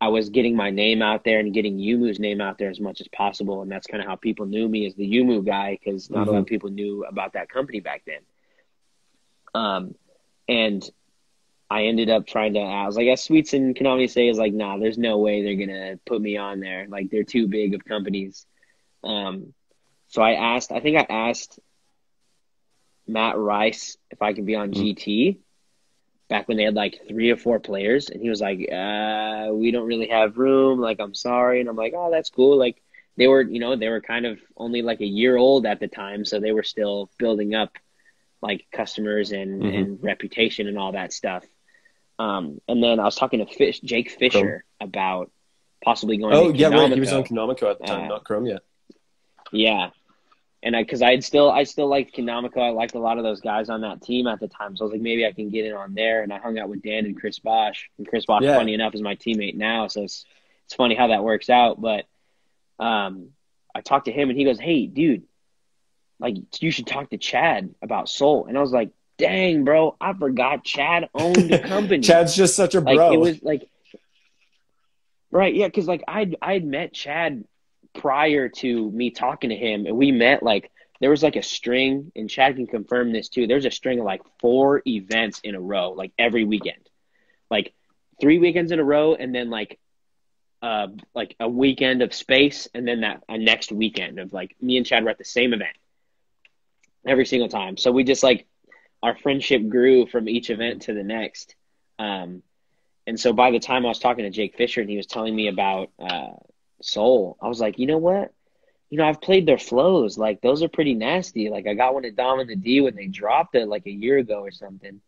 I was getting my name out there and getting Yumu's name out there as much as possible. And that's kind of how people knew me as the Yumu guy because not a lot of people knew about that company back then. Um, and I ended up trying to, ask I was like, yeah, Sweets and Kendama USA is like, nah, there's no way they're going to put me on there. Like, they're too big of companies. Um, so I asked, I think I asked Matt Rice if I could be on GT back when they had like three or four players. And he was like, uh, we don't really have room. Like, I'm sorry. And I'm like, oh, that's cool. Like, they were, you know, they were kind of only like a year old at the time. So they were still building up like customers and, Mhm. and reputation and all that stuff. Um, and then I was talking to Fish, Jake Fisher about possibly going. Oh to yeah, right. He was on Kendama Co at the time, Uh, not KROM yet. Yeah, and I because I had still I still liked Kendama Co. I liked a lot of those guys on that team at the time. So I was like, maybe I can get in on there. And I hung out with Dan and Chris Bosch. And Chris Bosch, Yeah. funny enough, is my teammate now. So it's it's funny how that works out. But um, I talked to him and he goes, "Hey, dude, like you should talk to Chad about Sol." And I was like, "Dang, bro, I forgot Chad owned the company." Chad's just such a like bro. it was like right yeah because like i'd i'd met chad prior to me talking to him and we met like there was like a string and chad can confirm this too. There's a string of like four events in a row like every weekend. Like three weekends in a row and then like uh like a weekend of space and then that a next weekend of like me and chad were at the same event every single time. So we just like our friendship grew from each event to the next. Um and so by the time I was talking to Jake Fisher and he was telling me about uh, Sol, I was like, you know what? you know, I've played their flows. Like those are pretty nasty. Like I got one at Dom and the D when they dropped it like a year ago or something,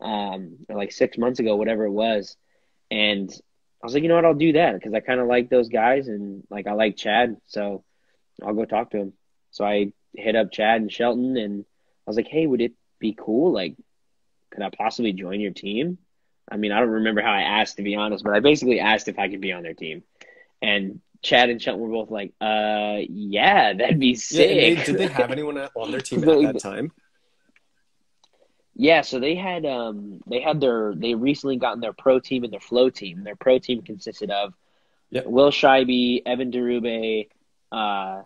um, or like six months ago, whatever it was. And I was like, you know what, I'll do that because I kind of like those guys and like I like Chad, so I'll go talk to him. So I hit up Chad and Shelton and I was like, hey, would it be cool? Like, could I possibly join your team? I mean, I don't remember how I asked to be honest, but I basically asked if I could be on their team. And Chad and Shelton were both like, uh, yeah, that'd be sick. Yeah, they, did they have anyone on their team at that time? Yeah, so they had um they had their they recently gotten their pro team and their flow team. Their pro team consisted of yep. Will Scheibe, Evan Derube, uh,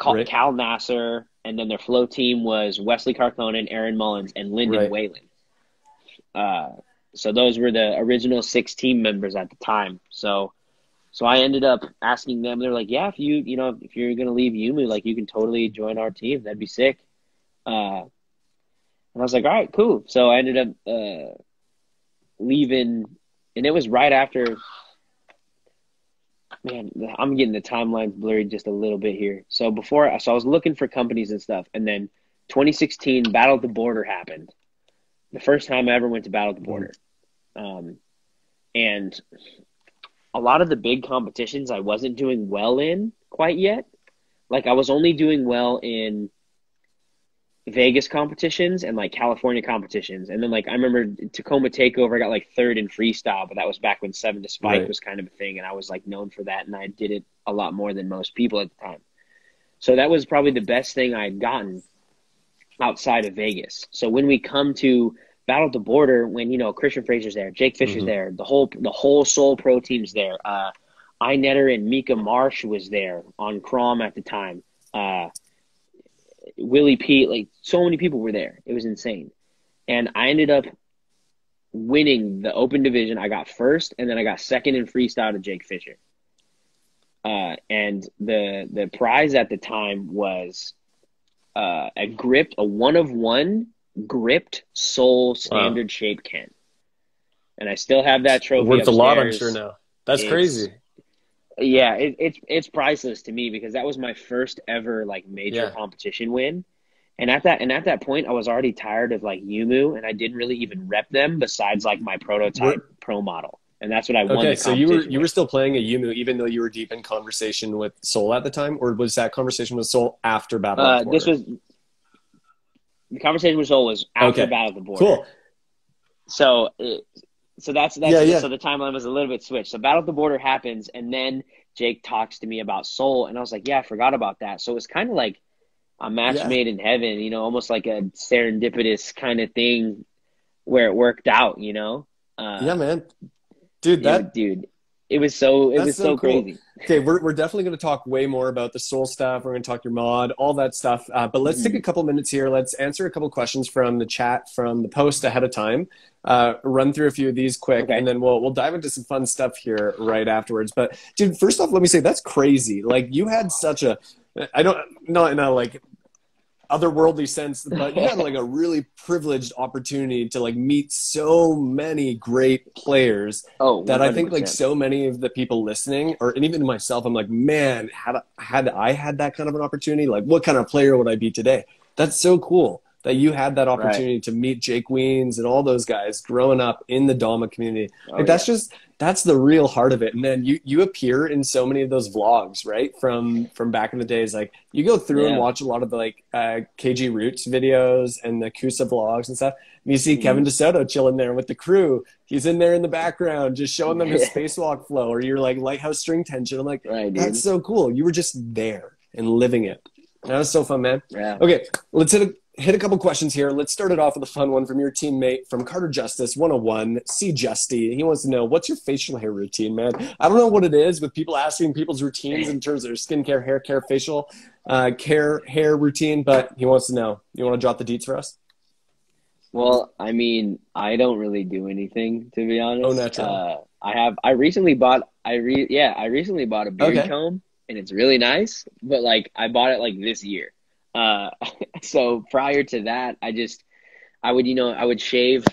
Cal, Cal Nasser, and then their flow team was Wesley Carconen, Aaron Mullins, and Lyndon right. Whalen. Uh, so those were the original six team members at the time. So so I ended up asking them. They're like, "Yeah, if you you know if you're gonna leave Yumu, like you can totally join our team. That'd be sick." Uh, and I was like, "All right, cool." So I ended up uh, leaving, and it was right after. Man, I'm getting the timelines blurry just a little bit here. So before, so I was looking for companies and stuff, and then 2016 Battle at the Border happened. The first time I ever went to Battle at the Border, um, and a lot of the big competitions I wasn't doing well in quite yet. Like I was only doing well in Vegas competitions and like California competitions. And then like I remember Tacoma Takeover, I got like third in freestyle, but that was back when seven to spike right. was kind of a thing, and I was like known for that, and I did it a lot more than most people at the time. So that was probably the best thing I had gotten outside of Vegas. So when we come to Battle at the Border when you know Christian Fraser's there, Jake Fisher's mm-hmm. there, the whole the whole Sol Pro team's there. Uh, Netter and Mika Marsh was there on KROM at the time. Uh, Willie Pete, like so many people were there. It was insane, and I ended up winning the open division. I got first, and then I got second in freestyle to Jake Fisher. Uh, and the the prize at the time was uh, a grip, a one of one gripped Sol standard wow. shape can. And I still have that trophy. Worth upstairs. a lot, I'm sure now. That's it's, crazy. Yeah, it, it's it's priceless to me because that was my first ever like major yeah. competition win. And at that and at that point, I was already tired of like Yumu, and I didn't really even rep them besides like my prototype pro model, and that's what I won. Okay, so you were you were still playing a Yumu even though you were deep in conversation with Sol at the time, or was that conversation with Sol after Battle? Uh, this was the conversation with Sol was after okay. Battle of the Border. Cool. So, so that's that's yeah, yeah. so the timeline was a little bit switched. So Battle of the Border happens, and then Jake talks to me about Sol, and I was like, yeah, I forgot about that. So it was kind of like a match yeah. made in heaven, you know, almost like a serendipitous kind of thing where it worked out, you know. Uh, yeah, man, dude, that dude, it was so it was so, so cool. crazy. Okay, we're, we're definitely going to talk way more about the Sol stuff. We're going to talk your mod, all that stuff. Uh, but let's mm-hmm. take a couple minutes here. Let's answer a couple questions from the chat from the post ahead of time. Uh, run through a few of these quick, okay. and then we'll we'll dive into some fun stuff here right afterwards. But dude, first off, let me say that's crazy. Like you had such a I don't not in a like otherworldly sense, but you had like a really privileged opportunity to like meet so many great players oh, that I think like so many of the people listening, or and even myself, I'm like, man, had had I had that kind of an opportunity, like what kind of player would I be today? That's so cool that you had that opportunity right. to meet Jake Wiens and all those guys growing up in the Dama community. Oh, like that's yeah. just that's the real heart of it. And then you you appear in so many of those vlogs, right? From from back in the days. Like you go through yeah. and watch a lot of the like uh, KG Roots videos and the Kusa vlogs and stuff. And you see mm-hmm. Kevin DeSoto chilling there with the crew. He's in there in the background, just showing them his spacewalk flow, or you're like lighthouse string tension. I'm like, right, that's so cool. You were just there and living it. That was so fun, man. Yeah. Okay, let's hit a hit a couple questions here. Let's start it off with a fun one from your teammate from Carter Justice 101, C Justy. He wants to know what's your facial hair routine, man? I don't know what it is with people asking people's routines in terms of their skincare, hair care, facial uh, care, hair routine, but he wants to know. You want to drop the deets for us? Well, I mean, I don't really do anything to be honest. Oh, natural. Uh, I have. I recently bought. I re. Yeah, I recently bought a beard okay. comb, and it's really nice. But like, I bought it like this year. Uh, so prior to that, I just, I would, you know, I would shave,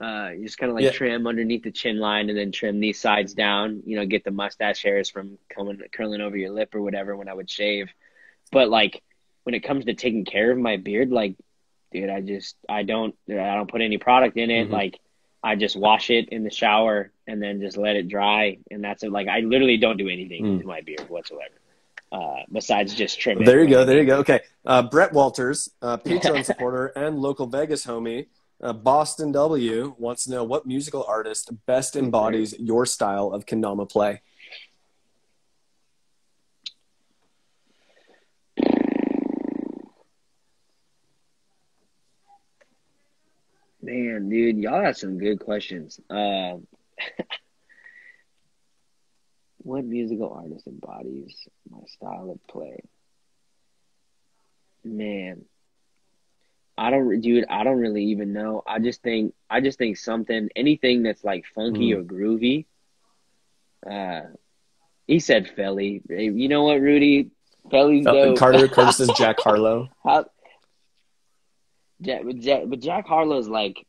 uh, just kind of like yeah. trim underneath the chin line and then trim these sides down, you know, get the mustache hairs from coming, curling over your lip or whatever when I would shave. but like when it comes to taking care of my beard, like, dude, I just I don't I don't put any product in it. Mhm. Like, I just wash it in the shower and then just let it dry, and that's it. Like, I literally don't do anything Mm. to my beard whatsoever, uh, besides just trimming. There you go. There you go. Okay. Uh, Brett Walters, uh, Patreon supporter and local Vegas homie, uh, Boston W, wants to know what musical artist best embodies your style of kendama play. Man, dude, y'all got some good questions. Uh, what musical artist embodies my style of play? Man, I don't, dude. I don't really even know. I just think, I just think something, anything that's like funky Mm. or groovy. Uh, he said Felly. You know what, Rudy? Felly's dope. Carter Curtis is Jack Harlow. How, Jack, but Jack, but Jack Harlow's like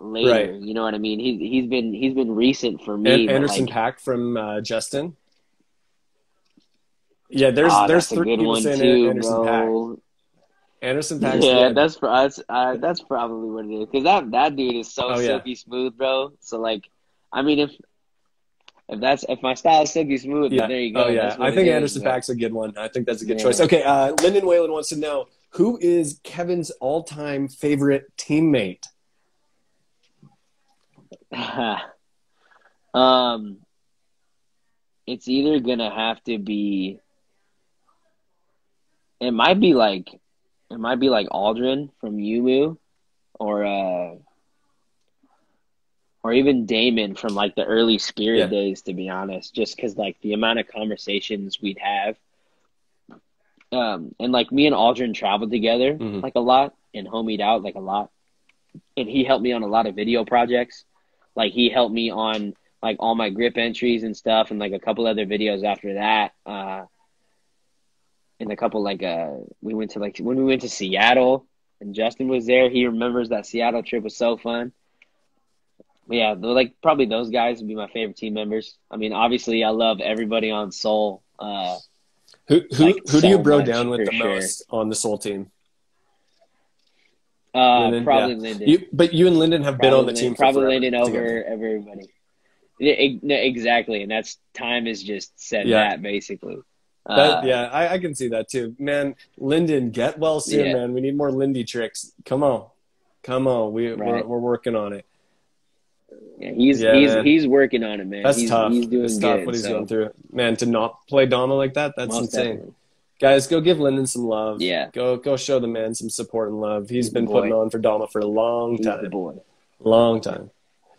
later. Right. You know what I mean? He's he's been he's been recent for me. Anderson like, Paak from uh, Justin. Yeah, there's ah, there's three good people one saying too, Anderson Paak. Anderson Paak's Yeah, good. that's for us. uh, that's probably what it is. Because that that dude is so Oh, yeah. silky smooth, bro. So like, I mean, if if that's if my style is silky smooth, Yeah. then there you go. Oh yeah, I think Anderson bro. Paak's a good one. I think that's a good Yeah. choice. Okay, uh, Lyndon Whalen wants to know who is Kevin's all-time favorite teammate. um, it's either gonna have to be. It might be like, it might be like Aldrin from Yumu, or uh, or even Damon from like the early Spirit Yeah. days. To be honest, just because like the amount of conversations we'd have, um, and like me and Aldrin traveled together Mhm. like a lot and homied out like a lot, and he helped me on a lot of video projects. Like he helped me on like all my grip entries and stuff, and like a couple other videos after that. Uh, and a couple like uh, we went to like when we went to Seattle, and Justin was there. He remembers that Seattle trip was so fun. But yeah, like probably those guys would be my favorite team members. I mean, obviously, I love everybody on Sol. Uh, Who who Like, who do you bro down with the sure. most on the Sol team? Uh, Lyndon, probably yeah. Lyndon. You, but you and Lyndon have been on the Probably- team for probably Lyndon over together. everybody. E- no, exactly, and that's time is just said Yeah. that basically. Uh, yeah, I, I can see that too. Man, Lyndon, get well soon, Yeah. man. We need more Lindy tricks. Come on. Come on. We, we're, we're working on it. yeah, he's Yeah, he's man. he's working on it, man. That's he's, tough. He's doing it's good. tough what he's so, going through. Man, to not play Dama like that, that's most insane. definitely. Guys, go give Lyndon some love. Yeah. Go go show the man some support and love. He's He's been putting on for Dama for a long He's time. boy. Long time.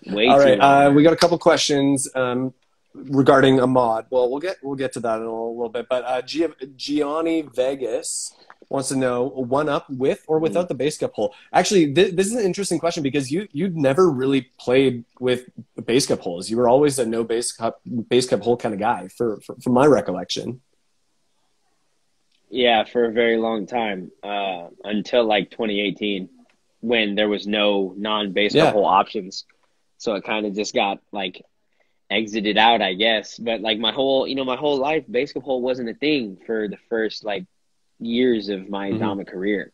Way All right, uh, we got a couple questions um, regarding Ahmad. Well, we'll get we'll get to that in a little, little bit. But uh, Gia- Gianni Vegas wants to know one up with or without the base cup hole. Actually, th- this is an interesting question because you you'd never really played with base cup holes. You were always a no base cup base cup hole kind of guy, for, for from my recollection. Yeah, for a very long time, uh, until like 2018, when there was no non-base Yeah. options. So it kind of just got like exited out, I guess. But like my whole, you know, my whole life, base couple wasn't a thing for the first like years of my. Dama career.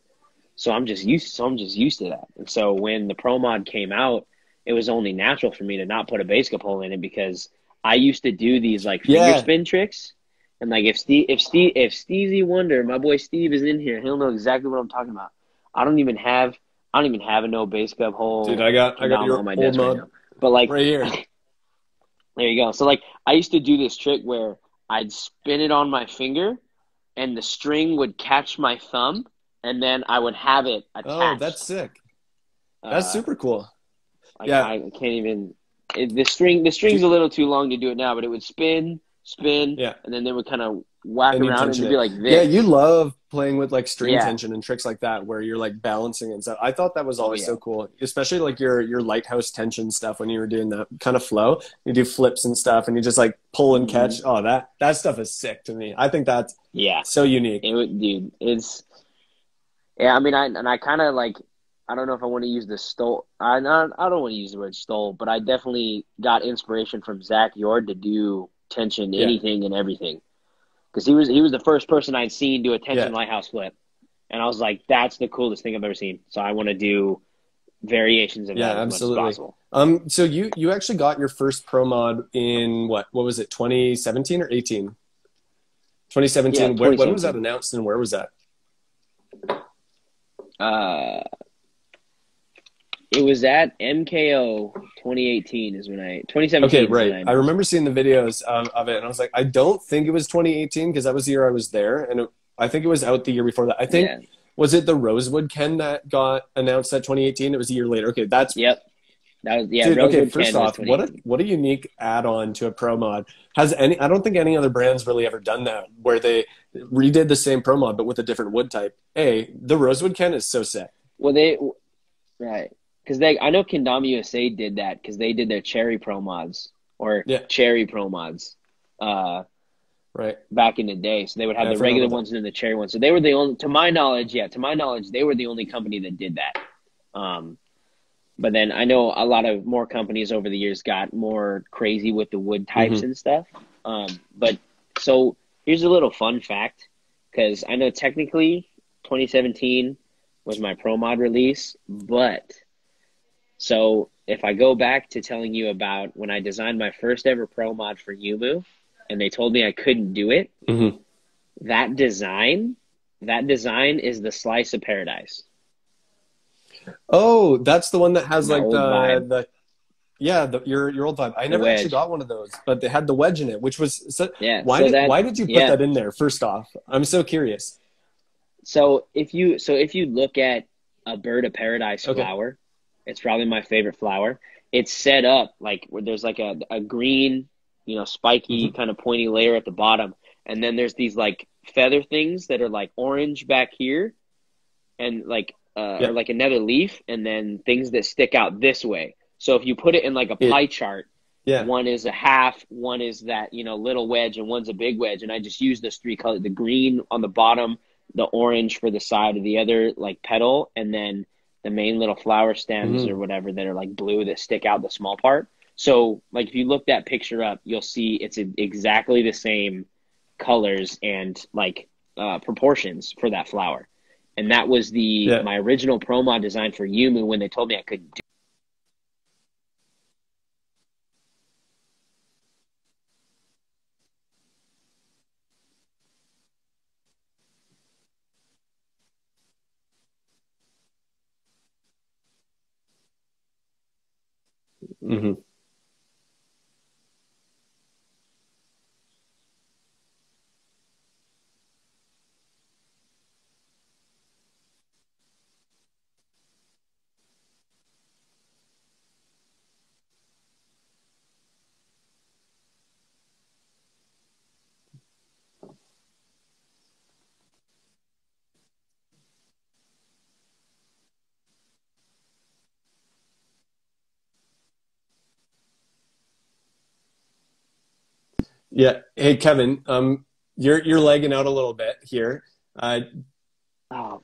So I'm just used. So I'm just used to that. And so when the Pro Mod came out, it was only natural for me to not put a base cup hole in it because I used to do these like finger Yeah. spin tricks. And like if Steve, if Steve, if Steezy Wonder, my boy Steve is in here, he'll know exactly what I'm talking about. I don't even have, I don't even have a no base cup hole. Dude, I got I got your on my desk right now. But like, right here. there you go. So like, I used to do this trick where I'd spin it on my finger, and the string would catch my thumb, and then I would have it attached. Oh, that's sick. That's Uh, super cool. Like, Yeah. I can't even. It, the string, the string's a little too long to do it now, but it would spin, spin, Yeah. and then they would kind of whack And around and it'd be like this. Yeah, you love playing with like string Yeah. tension and tricks like that where you're like balancing and stuff. I thought that was always yeah. so cool, especially like your your lighthouse tension stuff when you were doing that kind of flow. You do flips and stuff, and you just like pull and Mhm. catch. Oh, that that stuff is sick to me. I think that's yeah. so unique. It would, dude. It's yeah. I mean, I and I kind of like. I don't know if I want to use the stole. I not. I don't want to use the word stole, but I definitely got inspiration from Zach Yord to do tension Yeah. anything and everything. because he was he was the first person I'd seen do a tension Yeah. lighthouse flip, and I was like, that's the coolest thing I've ever seen. So I want to do variations of Yeah, that as absolutely. much as possible. Um, so you you actually got your first pro mod in what? What was it? 2017 or 18? 2017. Yeah, When, when was that announced and where was that? Uh, it was at MKO 2018 is when I 2017. Okay, right. I remember seeing the videos um, of it, and I was like, I don't think it was 2018 because that was the year I was there, and it, I think it was out the year before that. I think Yeah. was it the Rosewood Ken that got announced at 2018. It was a year later. Okay, that's Yep. That was yeah. Dude, okay, first Ken off, what a what a unique add-on to a pro mod. Has any I don't think any other brand's really ever done that where they redid the same pro mod but with a different wood type. A, the Rosewood Ken is so sick. Well, they right because they I know Kendama USA did that because they did their cherry pro mods or Yeah. cherry pro mods uh, Right. back in the day. So they would have Yeah, the regular ones and then the cherry ones. So they were the only, to my knowledge, yeah, to my knowledge, they were the only company that did that. Um, but then I know a lot of more companies over the years got more crazy with the wood types Mm-hmm. and stuff. Um, but so here's a little fun fact because I know technically 2017 was my pro mod release, but so if I go back to telling you about when I designed my first ever pro mod for Yumu and they told me I couldn't do it, Mhm. that design, that design is the slice of paradise. Oh, that's the one that has My like the vibe. the yeah, the, your your old vibe. I never actually got one of those, but they had the wedge in it, which was so, Yeah. why so did that, why did you put yeah. that in there first off? I'm so curious. So if you so if you look at a bird of paradise Okay. flower, it's probably my favorite flower. It's set up like where there's like a, a green, you know, spiky Mm-hmm. kind of pointy layer at the bottom, and then there's these like feather things that are like orange back here, and like uh, or like another leaf, and then things that stick out this way. So if you put it in like a It- pie chart, Yeah. one is a half, one is that, you know, little wedge, and one's a big wedge. And I just use those three colors the green on the bottom, the orange for the side of the other, like petal, and then the main little flower stems Mhm. or whatever that are like blue that stick out the small part. So, like, if you look that picture up, you'll see it's exactly the same colors and like uh, proportions for that flower. And that was the Yeah. my original pro mod design for Yumu when they told me I couldn't do hmm Yeah. Hey Kevin, um you're you're lagging out a little bit here. Uh Oh.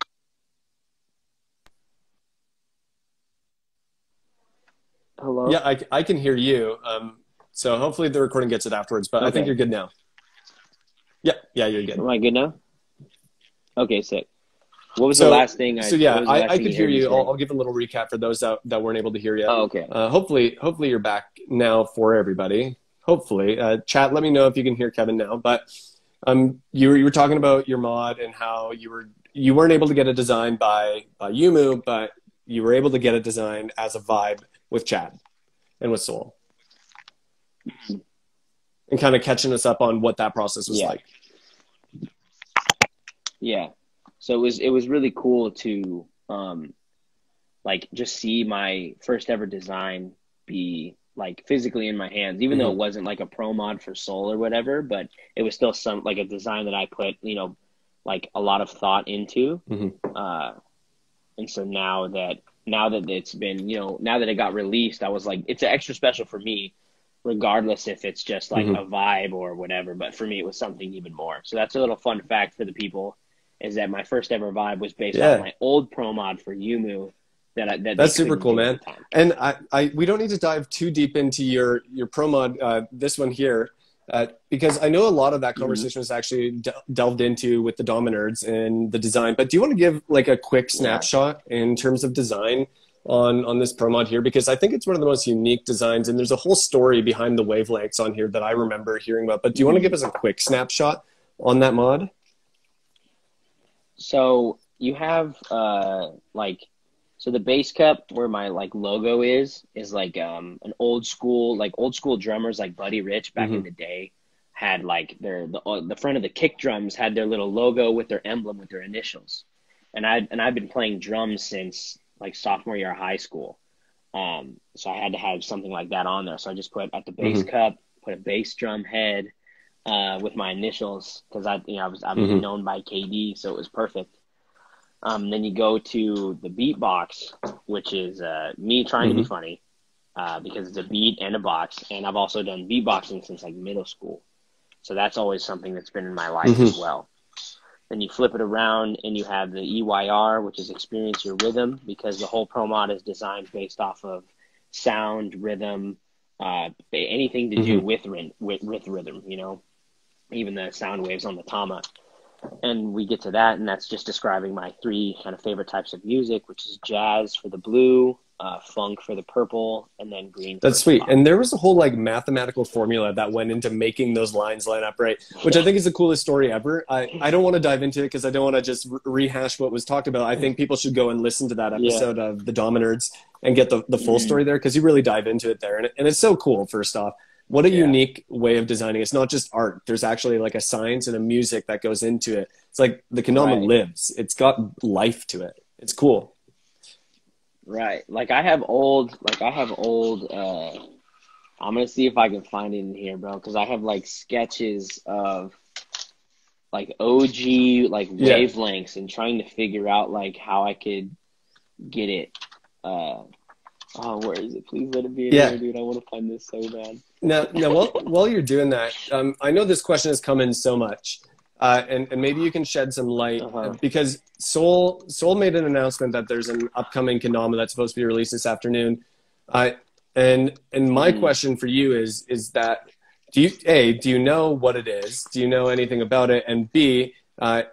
Hello. yeah, I, I can hear you. Um so hopefully the recording gets it afterwards, but I think you're good now. Yeah, yeah, you're good. Am I good now? Okay, sick. What was So- the last thing? I, So yeah, what was the I, I could hear you. I'll, I'll give a little recap for those that, that weren't able to hear yet. Oh, okay. Uh, hopefully, hopefully you're back now for everybody. Hopefully, uh, chat. Let me know if you can hear Kevin now. But um, you were you were talking about your mod and how you were you weren't able to get a design by by Yumu, but you were able to get a design as a vibe with Chad and with Sol, and kind of catching us up on what that process was Yeah. like. Yeah. So it was it was really cool to um like just see my first ever design be like physically in my hands, even though Mhm. it wasn't like a pro mod for Sol or whatever, but it was still some like a design that I put, you know, like a lot of thought into. Mhm. Uh and so now that now that it's been, you know, now that it got released, I was like it's extra special for me regardless if it's just like Mhm. a vibe or whatever, but for me it was something even more. So that's a little fun fact for the people is that my first ever vibe was based Yeah. on my old pro mod for Yumu that I, that That's super cool, man. And I, I, we don't need to dive too deep into your your pro mod. Uh, this one here, Uh, because I know a lot of that conversation was actually de- delved into with the Dominerds and the design. But do you want to give like a quick snapshot in terms of design on on this pro mod here? Because I think it's one of the most unique designs, and there's a whole story behind the wavelengths on here that I remember hearing about. But do you want to give us a quick snapshot on that mod? So you have uh like so the base cup where my like logo is is like um an old school like old school drummers like Buddy Rich back in Mhm. the day had like their the uh, the front of the kick drums had their little logo with their emblem with their initials. And I and I've been playing drums since like sophomore year of high school. Um so I had to have something like that on there. So I just put at the base cup, put a bass drum head uh with my initials cuz I you know I was I'm Mhm. known by KD so it was perfect. Um, then you go to the beatbox, which is uh, me trying to be funny uh, because it's a beat and a box. And I've also done beatboxing since like middle school. So that's always something that's been in my life Mhm. as well. Then you flip it around and you have the EYR, which is experience your rhythm, because the whole Pro Mod is designed based off of sound, rhythm, uh, anything to do with, with, with rhythm, you know, even the sound waves on the Tama and we get to that, and that's just describing my three kind of favorite types of music, which is jazz for the blue, uh, funk for the purple, and then green. That's the sweet. And there was a whole like mathematical formula that went into making those lines line up right, which I think is the coolest story ever. I, I don't want to dive into it because I don't want to just re- rehash what was talked about. I think people should go and listen to that Yeah. episode of the Dominerds and get the, the full Mhm. story there because you really dive into it there. And, it, and it's so cool, first off. What a Yeah. unique way of designing. It's not just art. There's actually like a science and a music that goes into it. It's like the Kendama Right. lives. It's got life to it. It's cool. right. Like I have old, like I have old. Uh, I'm gonna see if I can find it in here, bro, because I have like sketches of like OG like Yeah. wavelengths and trying to figure out like how I could get it. Uh, oh, where is it? Please let it be in Yeah. here, dude. I want to find this so bad. Now, now while, while you're doing that, um, I know this question has come in so much, uh, and, and maybe you can shed some light Uh-huh. because Sol Sol made an announcement that there's an upcoming Kendama that's supposed to be released this afternoon, uh, and and my Mhm. question for you is is that do you a do you know what it is? Do you know anything about it? And b uh,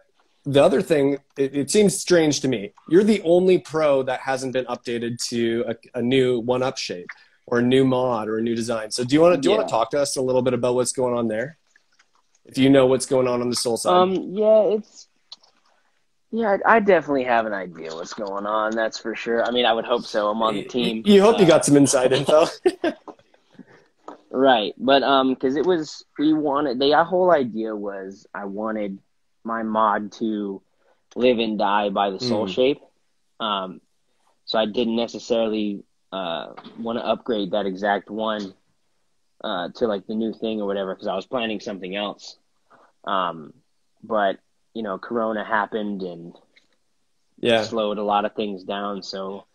the other thing, it, it seems strange to me. You're the only pro that hasn't been updated to a, a new one up shape or a new mod or a new design. So do you want to do you want to talk to us a little bit about what's going on there? If you know what's going on on the Sol side. Um, yeah, it's yeah, I definitely have an idea what's going on. That's for sure. I mean, I would hope so. I'm on the team. You hope you Uh, got some inside info. right, but um, because it was we wanted the whole idea was I wanted my mod to live and die by the Sol Mm. shape. Um, so I didn't necessarily uh want to upgrade that exact one uh to like the new thing or whatever because I was planning something else. Um, but you know, Corona happened and yeah. slowed a lot of things down. So,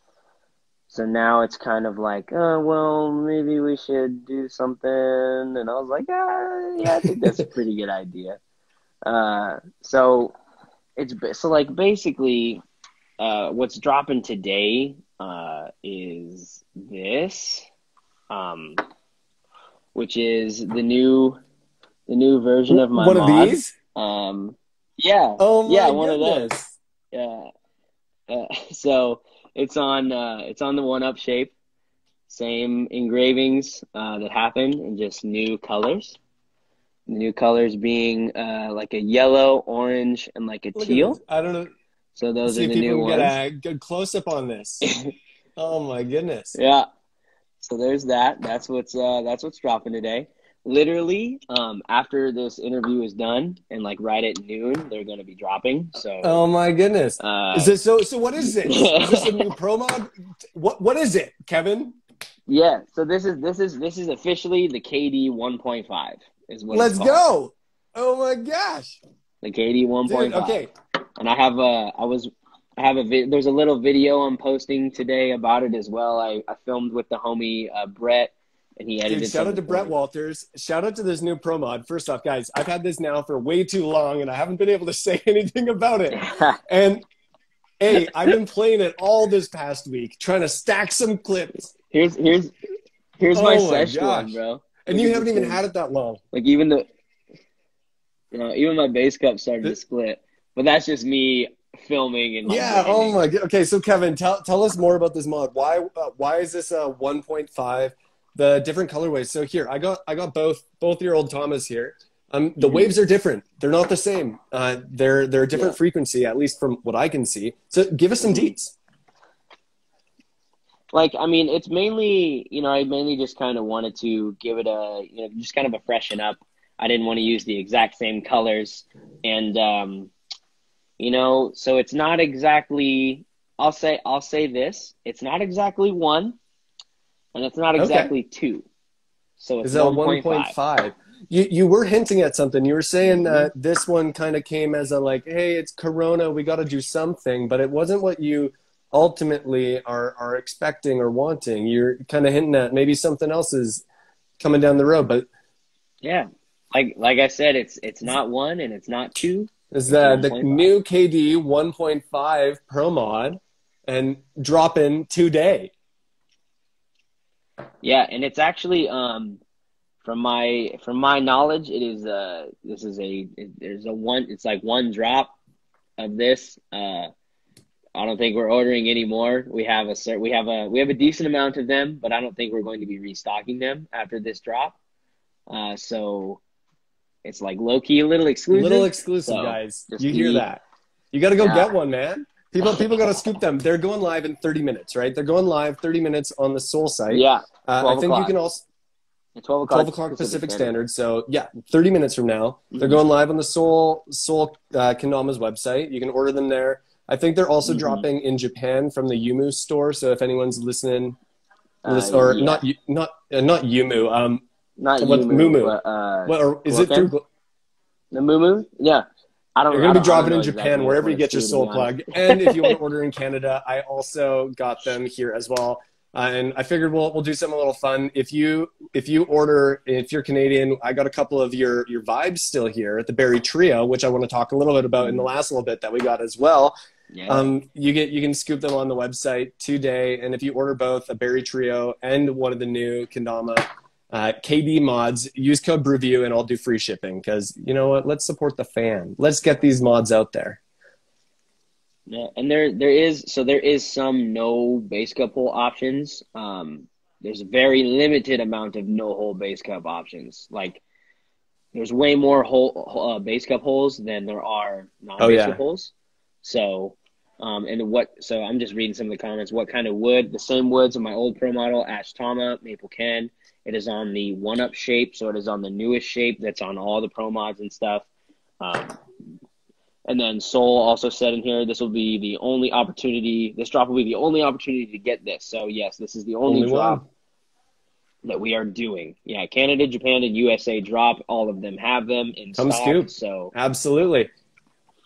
so now it's kind of like, oh well, maybe we should do something. And I was like, ah, yeah, I think that's a pretty good idea. Uh, so it's so like basically, uh, what's dropping today uh, is this, um, which is the new, the new version of my One mod. of these? Um, yeah. Oh my yeah, one of those. Yeah. Uh, so it's on uh, it's on the one up shape, same engravings uh, that happened, and just new colors. The new colors being uh, like a yellow, orange, and like a Look teal. I don't know. So those See are the new can ones. get a good close up on this. oh my goodness. Yeah. So there's that. That's what's uh, that's what's dropping today. Literally, um, after this interview is done, and like right at noon, they're gonna be dropping. So. Oh my goodness. uh, Is this so? So what is this? Is this a new pro mod? What What is it, Kevin? Yeah, so this is this is this is officially the KD 1.5 is what Let's go. Oh my gosh, The KD 1.5. dude. Okay, And I have a I was I have a vi- there's a little video I'm posting today about it as well. I, I filmed with the homie uh, Brett and he edited dude. Shout out to Brett. Walters. Shout out to this new pro mod. First off, guys, I've had this now for way too long, and I haven't been able to say anything about it. And hey, I've been playing it all this past week, trying to stack some clips. here's here's here's Oh my my one, bro. And you haven't even had it that long. Like even the, you know, even my base cup started to split. But that's just me filming and like, Yeah. Oh my god. Okay, so Kevin, tell tell us more about this mod. Why uh, why is this a 1.5? The different colorways. So here, I got I got both both your old Thomas here. Um, the Mhm. waves are different. They're not the same. Uh, they're they're a different Yeah. frequency, at least from what I can see. So give us some Mhm. deets. Like I mean, it's mainly you know I mainly just kind of wanted to give it a you know just kind of a freshen up. I didn't want to use the exact same colors, and um, you know, so it's not exactly. I'll say I'll say this: it's not exactly one, and it's not Okay. exactly two. So it's 1.5. 1.5? You you were hinting at something. You were saying Mm-hmm. that this one kind of came as a like, hey, it's Corona, we got to do something, but it wasn't what you ultimately are are expecting or wanting. You're kind of hinting at maybe something else is coming down the road, but Yeah, like like I said, it's it's not one and it's not two. is that the new KD 1.5 Pro Mod and dropping today? Yeah, and it's actually um from my from my knowledge, it is uh this is a it, there's a one it's like one drop of this. Uh, I don't think we're ordering any more. We have a cer- we have a we have a decent amount of them, but I don't think we're going to be restocking them after this drop. Uh, so it's like low key a little exclusive. Little exclusive, So, guys. You hear be- that? You got to go Yeah. get one, man. People, people got to scoop them. They're going live in 30 minutes, right? They're going live 30 minutes on the Sol site. Yeah, uh, I 12 think you can also twelve o'clock. 12 o'clock Pacific Standard. So yeah, 30 minutes from now, they're Mhm. going live on the Sol Sol uh, Kendama's website. You can order them there. I think they're also Mhm. dropping in Japan from the Yumu store. So if anyone's listening, Uh, listen, or yeah. not not uh, not Yumu, um, not what- Yumu, Mumu. but uh, what or is it through? Glo- the Mumu. Yeah, I don't. You're gonna be don't- I dropping in Japan exactly wherever you get your to, to Sol plug. And if you want to order in Canada, I also got them here as well. Uh, and I figured we'll we'll do something a little fun. If you if you order if you're Canadian, I got a couple of your your vibes still here at the Berry Trio, which I want to talk a little bit about in the last little bit that we got as well. Yeah. Um, you get you can scoop them on the website today, and if you order both a Berry Trio and one of the new Kendama uh, KD mods, use code BrewView, and I'll do free shipping. Because you know what? Let's support the fan. Let's get these mods out there. Yeah, and there there is so there is some no base cup hole options. Um, there's a very limited amount of no hole base cup options. Like there's way more hole uh, base cup holes than there are non base Oh, yeah. cup holes. So, um, and what? So I'm just reading some of the comments. What kind of wood? The same woods in my old pro model, Ash Tama, Maple Ken. It is on the one up shape, so it is on the newest shape that's on all the pro mods and stuff. Um, and then Sol also said in here, this will be the only opportunity. This drop will be the only opportunity to get this. So yes, this is the only, Only drop one. that we are doing. Yeah, Canada, Japan, and USA drop. All of them have them in Come stock. scoop. So Absolutely.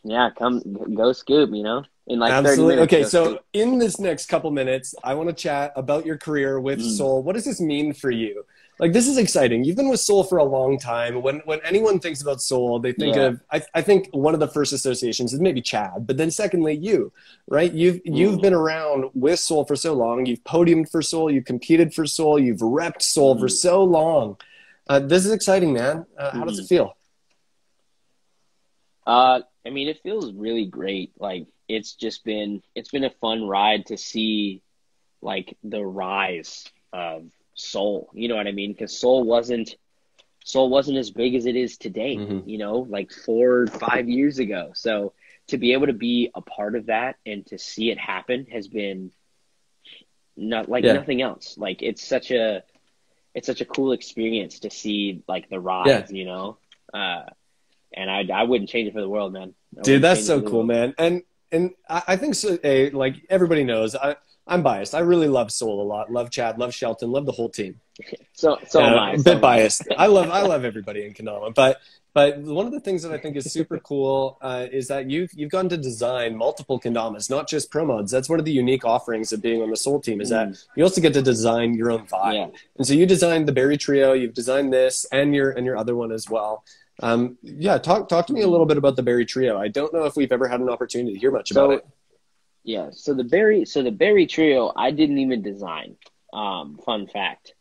yeah, come go scoop. You know, in like Absolutely. 30 minutes. Okay, so in this next couple minutes, I want to chat about your career with Mm. Sol. What does this mean for you? Like, this is exciting. You've been with Sol for a long time. When when anyone thinks about Sol, they think Yeah. of I, I think one of the first associations is maybe Chad, but then secondly you, right? You've you've Mm. been around with Sol for so long. You've podiumed for Sol. You've competed for Sol. You've repped Sol for Mm. so long. Uh, this is exciting, man. Uh, how does Mm. it feel? Uh, I mean, it feels really great. Like it's just been it's been a fun ride to see like the rise of Sol. You know what I mean? Because Sol wasn't Sol wasn't as big as it is today. Mhm. You know, like four or five years ago. So to be able to be a part of that and to see it happen has been not like Yeah. nothing else. Like it's such a it's such a cool experience to see like the rise. yeah. You know. Uh, and I, I wouldn't change it for the world, man. I Dude, that's so cool, world. man. And and I, I think so. A like everybody knows, I I'm biased. I really love Sol a lot. Love Chad. Love Shelton. Love the whole team. So, so am Uh, I. So bit biased. I love I love everybody in Kendama, but but one of the things that I think is super cool uh, is that you've you've gone to design multiple kendamas, not just pro mods. That's one of the unique offerings of being on the Sol team is that you also get to design your own vibe. Yeah. And so you designed the Berry Trio, you've designed this, and your and your other one as well. Um, yeah, talk talk to me a little bit about the Berry Trio. I don't know if we've ever had an opportunity to hear much about So, it. yeah. So the berry, so the berry trio, I didn't even design. Um, fun fact.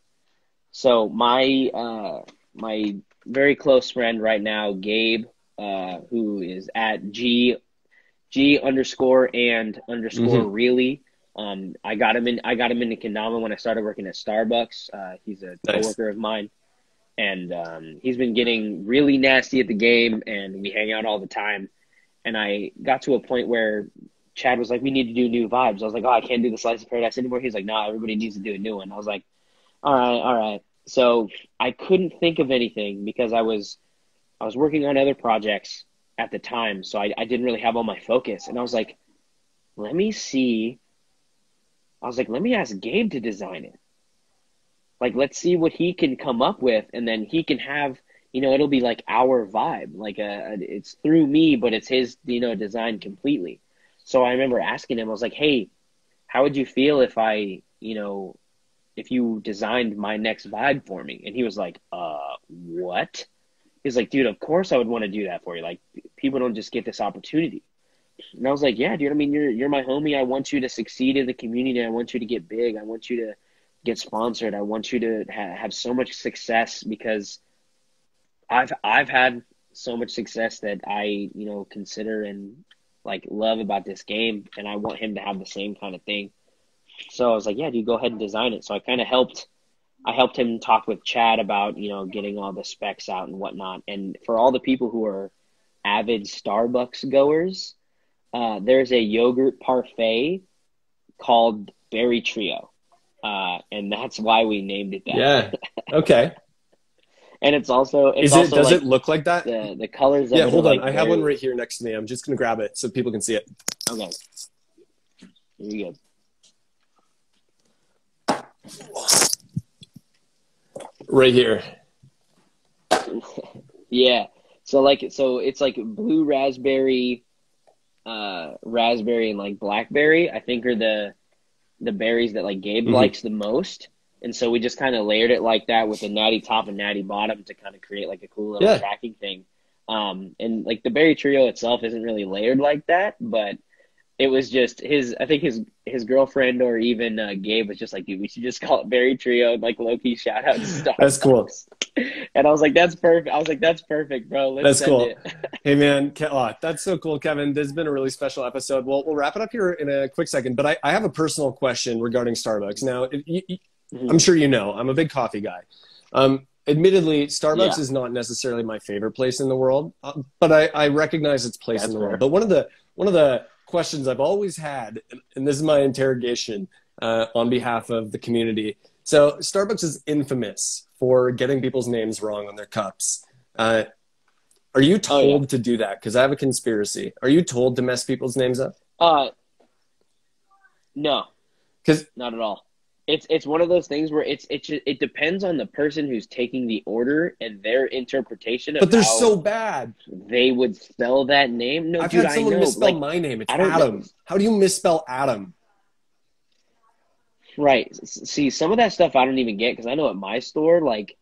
So my uh, my very close friend right now, Gabe, uh, who is at G G underscore and underscore Mhm. really. Um, I got him in. I got him into Kendama when I started working at Starbucks. Uh, he's a Nice. coworker of mine, and um, he's been getting really nasty at the game, and we hang out all the time. And I got to a point where Chad was like, "We need to do new vibes." I was like, "Oh, I can't do the Slice of Paradise anymore." He's like, "No, everybody needs to do a new one." I was like, "All right, all right." So I couldn't think of anything because I was I was working on other projects at the time, so I, I didn't really have all my focus. And I was like, "Let me see." I was like, "Let me ask Gabe to design it." Like, let's see what he can come up with, and then he can have you know it'll be like our vibe, like a, a it's through me, but it's his you know design completely. So I remember asking him, I was like, "Hey, how would you feel if I, you know, if you designed my next vibe for me?" And he was like, "Uh, what?" He's like, "Dude, of course I would want to do that for you. Like, people don't just get this opportunity." And I was like, "Yeah, dude. I mean, you're you're my homie. I want you to succeed in the community. I want you to get big. I want you to get sponsored. I want you to ha- have so much success because I've I've had so much success that I you know consider and like love about this game, and I want him to have the same kind of thing. So I was like, yeah, dude, go ahead and design it. So I kind of helped. I helped him talk with Chad about you know getting all the specs out and whatnot. And for all the people who are avid Starbucks goers, uh, there's a yogurt parfait called Berry Trio, uh, and that's why we named it that. Yeah. Okay. and it's also it's Is it? also Does like it look like that? the the colors. Yeah. Hold on. like, I have one right here next to me. I'm just gonna grab it so people can see it. Okay. Here you go. Right here. Yeah. So like so it's like blue raspberry, uh, raspberry and like blackberry. I think are the the berries that like Gabe Mhm. likes the most. And so we just kind of layered it like that with a natty top and natty bottom to kind of create like a cool little Yeah. tracking thing. Um, and like the berry trio itself isn't really layered like that, but it was just his. I think his his girlfriend or even uh, Gabe was just like, dude, we should just call it berry trio. And, Like Loki key shout out to Starbucks. That's cool. And I was like, that's perfect. I was like, that's perfect, bro. Let's That's cool. Hey man, Ke- oh, that's so cool, Kevin. This has been a really special episode. Well, we'll wrap it up here in a quick second, but I, I have a personal question regarding Starbucks. Now, it- you, Mhm. I'm sure you know I'm a big coffee guy. Um, admittedly, Starbucks Yeah. is not necessarily my favorite place in the world, uh, but I, I recognize its place That's in the fair. world. But one of the one of the questions I've always had, and- this is my interrogation uh, on behalf of the community. So, Starbucks is infamous for getting people's names wrong on their cups. Uh, are you Oh, told yeah. to do that? Because I have a conspiracy. Are you told to mess people's names up? Uh, no, Because not at all. It's it's one of those things where it's it it depends on the person who's taking the order and their interpretation of but they're how so bad. they would spell that name. No, I've dude, had someone I know. misspell like, my name. It's Adam. know. How do you misspell Adam? Right. See, some of that stuff I don't even get because I know at my store, like,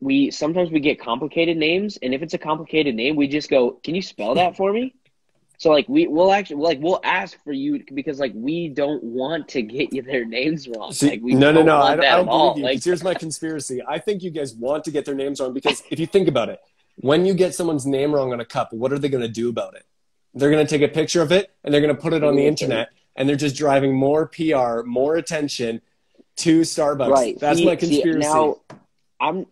we sometimes we get complicated names, and if it's a complicated name, we just go, "Can you spell that for me?" So like we we'll actually like we'll ask for you because like we don't want to get you their names wrong. See, like we no, no, no. I don't, I don't believe you. Like here's my conspiracy. I think you guys want to get their names wrong because if you think about it, when you get someone's name wrong on a cup, what are they going to do about it? They're going to take a picture of it and they're going to put it on the internet, and they're just driving more PR, more attention to Starbucks. right. That's See- my see, conspiracy. now, I'm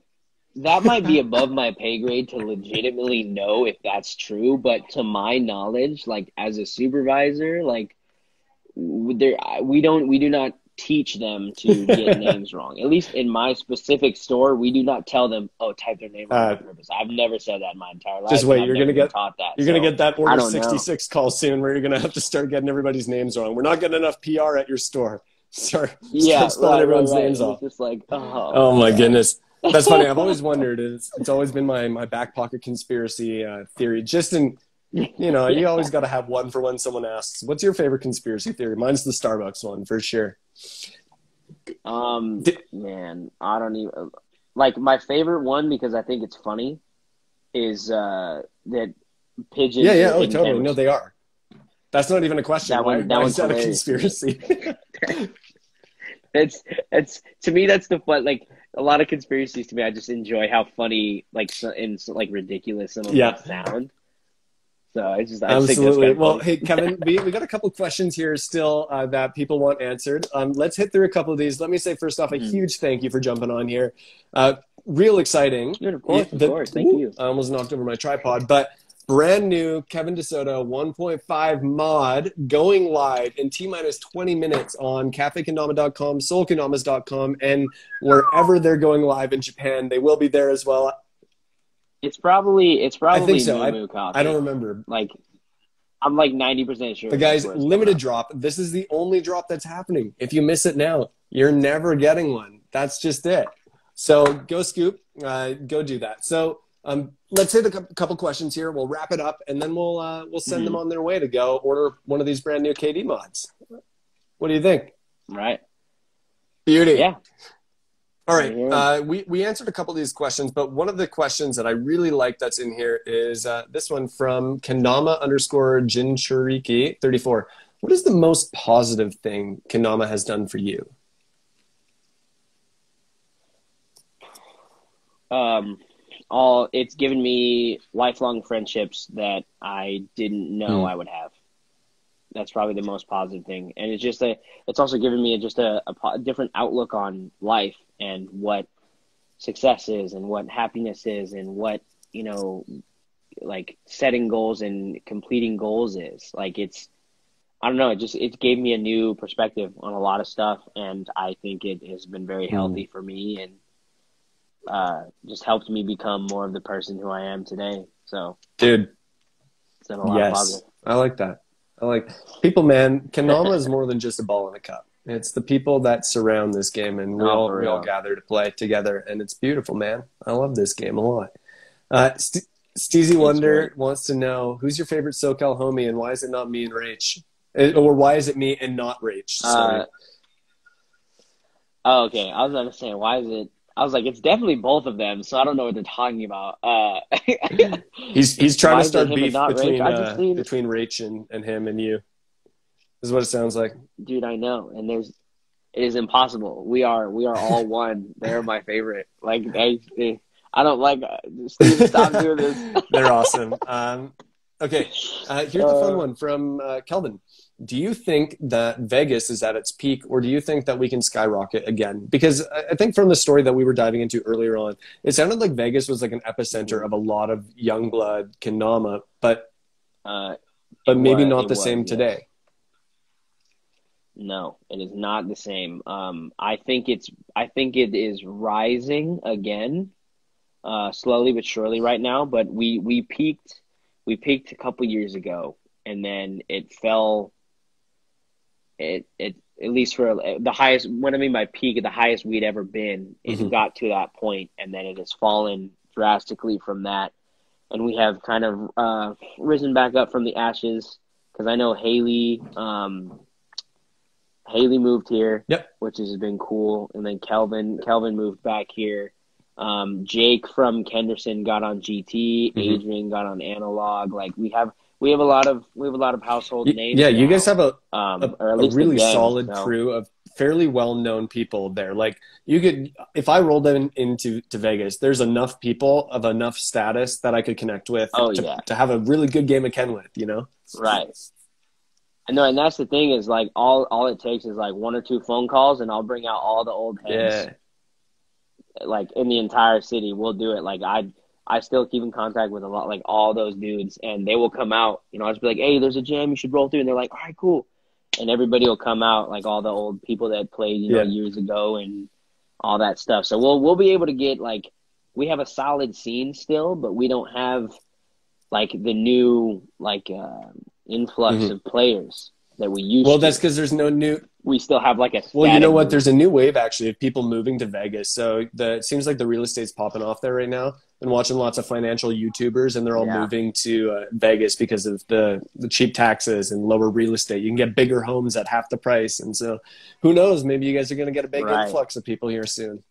that might be above my pay grade to legitimately know if that's true, but to my knowledge, like as a supervisor, like there we don't we do not teach them to get names wrong. At least in my specific store, we do not tell them, "Oh, type their name wrong Uh, on purpose." I've never said that in my entire life. Just wait, you're gonna get- taught that. You're going to get that Order don't know. 66 call soon where you're going to have to start getting everybody's names wrong. We're not getting enough PR at your store. Start, yeah, start spelling right, everyone's right, right. names It's off. just like, oh, Oh my goodness. That's funny. I've always wondered. It's, it's always been my, my back pocket conspiracy uh, theory. Just in, you know, you always got to have one for when someone asks, "What's your favorite conspiracy theory?" Mine's the Starbucks one for sure. Um, Did- man, I don't even like my favorite one because I think it's funny is uh that pigeons. Yeah, yeah. Oh, totally. cameras. No, they are. That's not even a question. That Why, one- that why one's that a conspiracy? It's it's to me that's the fun. Like a lot of conspiracies to me. I just enjoy how funny, like, so, and so, like ridiculous some of Yeah. them sound. So I just I just think that's Absolutely. kinda Well, hey, Kevin, we, we got a couple questions here still uh, that people want answered. Um, let's hit through a couple of these. Let me say first off, a Mhm. huge thank you for jumping on here. Uh, real exciting. Dude, of course, of course. Thank Ooh, you. I almost knocked over my tripod, but brand new Kevin DeSoto 1.5 mod going live in T minus 20 minutes on cafekendama.com, solkendamas.com, and wherever they're going live in Japan, they will be there as well. It's probably it's probably think so. I-. I don't remember. like. I'm like ninety percent sure. The guys, that's where it's limited drop. This is the only drop that's happening. If you miss it now, you're never getting one. That's just it. So go scoop, uh, go do that. So um, let's hit a couple questions here. We'll wrap it up, and then we'll uh, we'll send them on their way to go order one of these brand new KD mods. What do you think? Right. Beauty. Yeah. All right. Uh, we, we answered a couple of these questions, but one of the questions that I really like that's in here is uh, this one from Kendama underscore Jinchuriki 34. What is the most positive thing Kendama has done for you? um, all it's given me lifelong friendships that I didn't know Hmm. I would have. That's probably the most positive thing, and it's just a. It's also given me just a, a po- different outlook on life and what success is, and what happiness is, and what you know, like setting goals and completing goals is. Like it's, I don't know. It just it gave me a new perspective on a lot of stuff, and I think it has been very Hmm. healthy for me and uh, just helped me become more of the person who I am today. So Dude, it's been a lot yes. I like that. I like people, man. Kendama is more than just a ball in a cup. It's the people that surround this game, and we Oh, all we all gather to play together, and it's beautiful, man. I love this game a lot. Uh, St- Steezy Wonder wants to know who's your favorite SoCal homie, and why is it not me and Rach, or why is it me and not Rach? Sorry. Uh, oh, okay. I was understanding why is it? I was like, it's definitely both of them. So I don't know what they're talking about. Uh, he's he's trying to start beef Rach? between uh, need- between Rach and, and him and you. This is what it sounds like. dude, I know, and there's it is impossible. We are we are all one. They're my favorite. Like I, they, I don't like uh, Steve. Stop doing this. They're awesome. Um, okay, uh, here's the fun Uh, one from uh, Kelvin. Do you think that Vegas is at its peak, or do you think that we can skyrocket again? Because I think from the story that we were diving into earlier on, it sounded like Vegas was like an epicenter of a lot of young blood Kendama, but Uh, but maybe was- not the was, same yes. today. No, it is not the same. Um, I think it's I think it is rising again, uh, slowly but surely right now. But we we peaked we peaked a couple years ago, and then it fell. It it at least for the highest. What I mean by peak, the highest we'd ever been. It Mhm. got to that point, and then it has fallen drastically from that. And we have kind of uh, risen back up from the ashes because I know Haley. Um, Haley moved here, Yep. which has been cool, and then Kelvin Kelvin moved back here. Um, Jake from Kenderson got on GT. Mhm. Adrian got on Analog. Like we have we have a lot of we have a lot of household names. Yeah, you guys have a, um, a, a really again, solid so- crew of fairly well-known people there. Like you could, if I rolled in, into to Vegas, there's enough people of enough status that I could connect with Oh, to, yeah. to have a really good game of Ken with. You know? Right. And no, and that's the thing is like all all it takes is like one or two phone calls, and I'll bring out all the old heads. Yeah. like in the entire city. We'll do it. Like I, I still keep in contact with a lot, like all those dudes, and they will come out. You know, I'll just be like, "Hey, there's a jam you should roll through," and they're like, "All right, cool," and everybody will come out, like all the old people that played, you know, Yeah. years ago and all that stuff. So we'll we'll be able to get like we have a solid scene still, but we don't have like the new like uh, influx Mhm. of players that we used. Well, to. that's because there's no new. we still have like a. Well, you know what? There's a new wave actually of people moving to Vegas. So the it seems like the real estate's popping off there right now. Been watching lots of financial YouTubers, and they're all Yeah. moving to uh, Vegas because of the the cheap taxes and lower real estate. You can get bigger homes at half the price, and so who knows? Maybe you guys are going to get a big Right. influx of people here soon.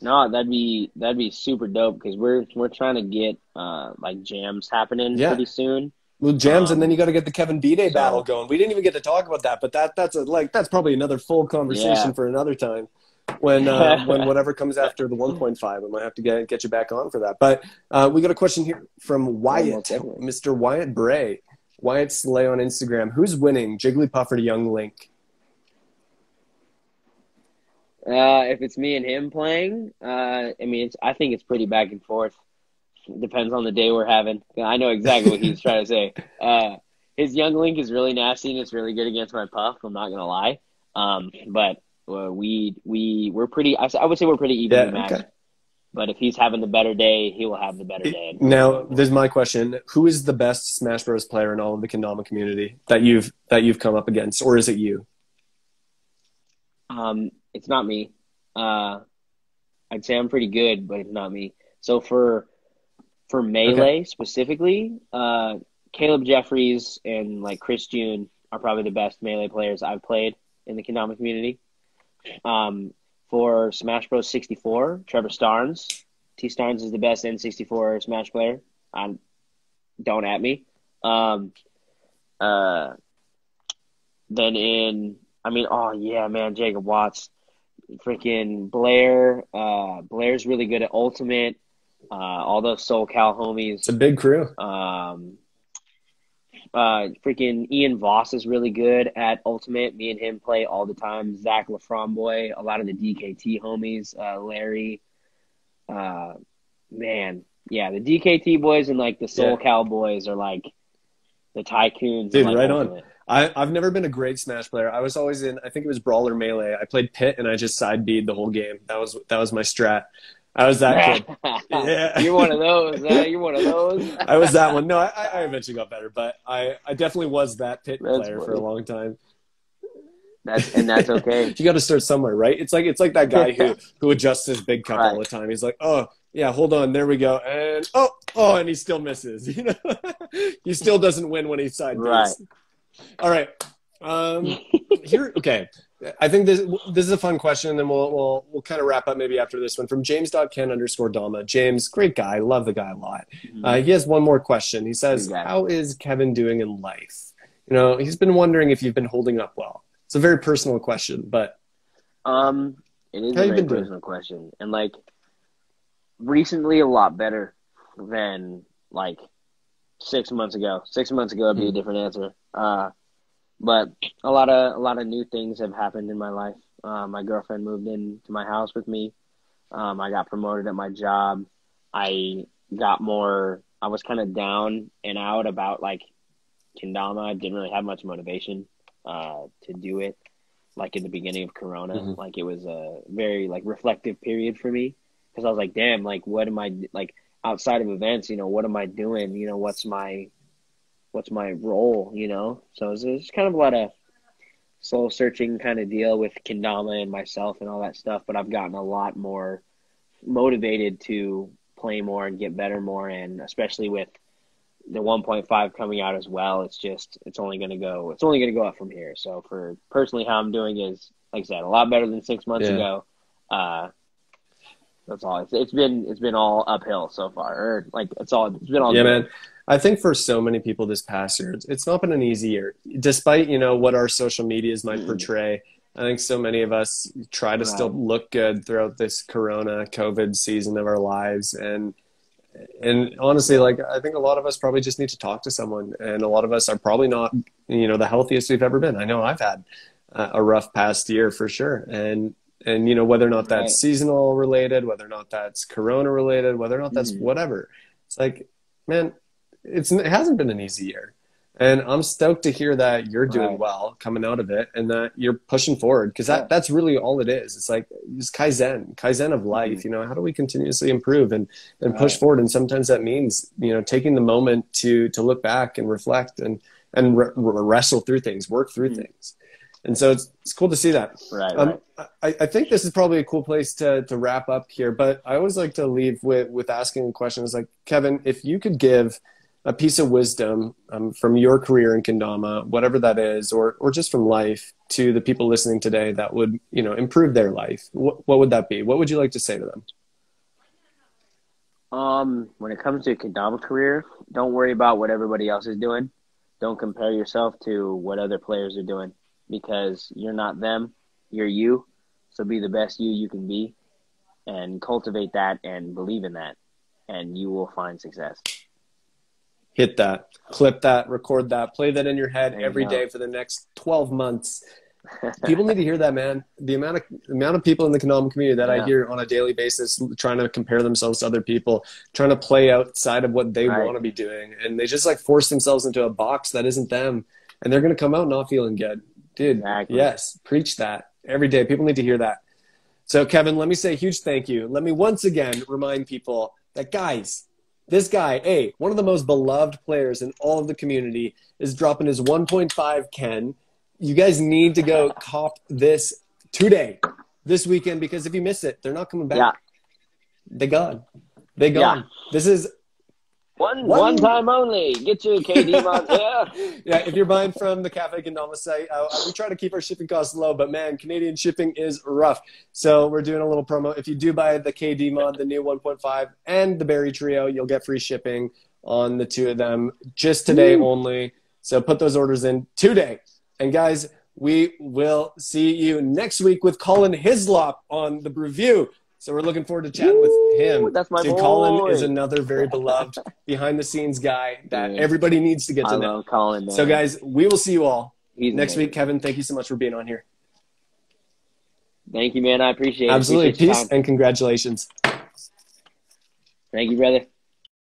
No, that'd be that'd be super dope because we're we're trying to get uh like jams happening Yeah. pretty soon. Well, jams, Um, and then you got to get the Kevin B Day so- battle going. We didn't even get to talk about that, but that that's a like that's probably another full conversation Yeah. for another time. when uh, when whatever comes after the 1.5. I might have to get get you back on for that. But uh, we got a question here from Wyatt, Mr. Wyatt Bray. Wyatt Slay on Instagram. Who's winning, Jigglypuff or Young Link? Uh, if it's me and him playing, uh, I mean, it's, I think it's pretty back and forth. Depends on the day we're having. I know exactly what he's trying to say. Uh, his young link is really nasty and it's really good against my puff. I'm not gonna lie. Um, but uh, we we we're pretty. I, I, would say we're pretty even yeah, matched. Okay. But if he's having the better day, he will have the better day. Now, there's my question: Who is the best Smash Bros. player in all of the Kendama community that you've that you've come up against, or is it you? Um, it's not me. Uh, I'd say I'm pretty good, but it's not me. So for for melee okay. specifically, uh, Caleb Jeffries and like Chris June are probably the best melee players I've played in the Kendama community. Um, for Smash Bros. 64, Trevor Starnes. T Starnes is the best N64 Smash player. I'm, don't at me. Um, uh, then in, I mean, oh yeah, man, Jacob Watts, freaking Blair. Uh, Blair's really good at Ultimate. Uh, all those SoCal homies. It's a big crew. Um, uh, freaking Ian Voss is really good at Ultimate. Me and him play all the time. Zach Laframboy, a lot of the DKT homies, uh, Larry. Uh, man, yeah, the DKT boys and like the Sol yeah. Cowboys are like the tycoons. Dude, like right Ultimate. on. I, I've never been a great Smash player. I was always in. I think it was Brawl or Melee. I played Pit and I just side bead the whole game. That was that was my strat. I was that kid. Yeah. You're one of those. Huh? You're one of those. I was that one. No, I, I eventually got better, but I, I definitely was that pit that's player funny. for a long time. That's and that's okay. you got to start somewhere, right? It's like it's like that guy who who adjusts his big cup right. all the time. He's like, oh yeah, hold on, there we go, and oh oh, and he still misses. You know, he still doesn't win when he side right. All right. Um, here, okay. I think this this is a fun question, and then we'll we'll we'll kind of wrap up maybe after this one from James.ken underscore Dama. James, great guy, love the guy a lot. Mm-hmm. Uh, he has one more question. He says, "How is Kevin doing in life?" You know, he's been wondering if you've been holding up well. It's a very personal question, but um, it is a very personal doing? question, and like recently, a lot better than like six months ago. Six months ago, it'd be mm-hmm. a different answer. Uh, but a lot of a lot of new things have happened in my life. Uh, my girlfriend moved into my house with me. Um, I got promoted at my job. I got more. I was kind of down and out about like kendama. I didn't really have much motivation uh, to do it. Like in the beginning of Corona, mm-hmm. like it was a very like reflective period for me because I was like, damn, like what am I like outside of events? You know, what am I doing? You know, what's my what's my role, you know? So it's, it's kind of a lot of soul searching kind of deal with Kendama and myself and all that stuff, but I've gotten a lot more motivated to play more and get better more and especially with the 1.5 coming out as well it's just it's only going to go it's only going to go up from here so for personally how i'm doing is like i said a lot better than six months yeah. ago uh that's all it's, it's been it's been all uphill so far or like it's all it's been all yeah good. man I think for so many people this past year, it's not been an easy year, despite you know what our social medias might mm. portray. I think so many of us try to right. still look good throughout this Corona COVID season of our lives, and and honestly, like I think a lot of us probably just need to talk to someone, and a lot of us are probably not you know the healthiest we've ever been. I know I've had a rough past year for sure, and and you know whether or not that's right. seasonal related, whether or not that's Corona related, whether or not that's mm. whatever. It's like, man, it's it hasn't been an easy year. And I'm stoked to hear that you're doing right. well coming out of it and that you're pushing forward because that, yeah. that's really all it is. It's like it's Kaizen, Kaizen of life. Mm-hmm. You know, how do we continuously improve and, and right. push forward? And sometimes that means, you know, taking the moment to, to look back and reflect and, and re- wrestle through things, work through mm-hmm. things. And so it's, it's cool to see that. Right, um, right. I, I think this is probably a cool place to, to wrap up here, but I always like to leave with, with asking questions like, Kevin, if you could give – a piece of wisdom um, from your career in kendama whatever that is or or just from life to the people listening today that would you know improve their life. What, what would that be? What would you like to say to them? Um when it comes to a kendama career don't worry about what everybody else is doing. Don't compare yourself to what other players are doing because you're not them you're you. So be the best you you can be, and cultivate that and believe in that, and you will find success. Hit that, clip that, record that, play that in your head There every go. day for the next 12 months. People need to hear that, man. The amount of the amount of people in the Kendama community that I hear on a daily basis trying to compare themselves to other people, trying to play outside of what they Right. want to be doing, and they just like force themselves into a box that isn't them, and they're gonna come out not feeling good, dude. Exactly. Yes, preach that every day. People need to hear that. So, Kevin, let me say a huge thank you. Let me once again remind people that, guys, this guy, A, one of the most beloved players in all of the community, is dropping his 1.5 Ken. You guys need to go cop this today, this weekend, because if you miss it, they're not coming back. Yeah. They gone. They gone. This is One One- one time only. Get your KD mod. Yeah. yeah, if you're buying from the Cafe Kendama site, uh, we try to keep our shipping costs low, but man, Canadian shipping is rough. So we're doing a little promo. If you do buy the KD mod, the new 1.5, and the Berry Trio, you'll get free shipping on the two of them just today only. So put those orders in today. And guys, we will see you next week with Colin Hislop on the Brewview. So we're looking forward to chatting with him. Ooh, that's my Dude, boy. Colin is another very beloved behind the scenes guy that everybody needs to get I to know. love Colin. Man. So, guys, we will see you all He's next amazing. week. Kevin, thank you so much for being on here. Thank you, man. I appreciate it. Absolutely. Appreciate Peace and congratulations. Thank you, brother.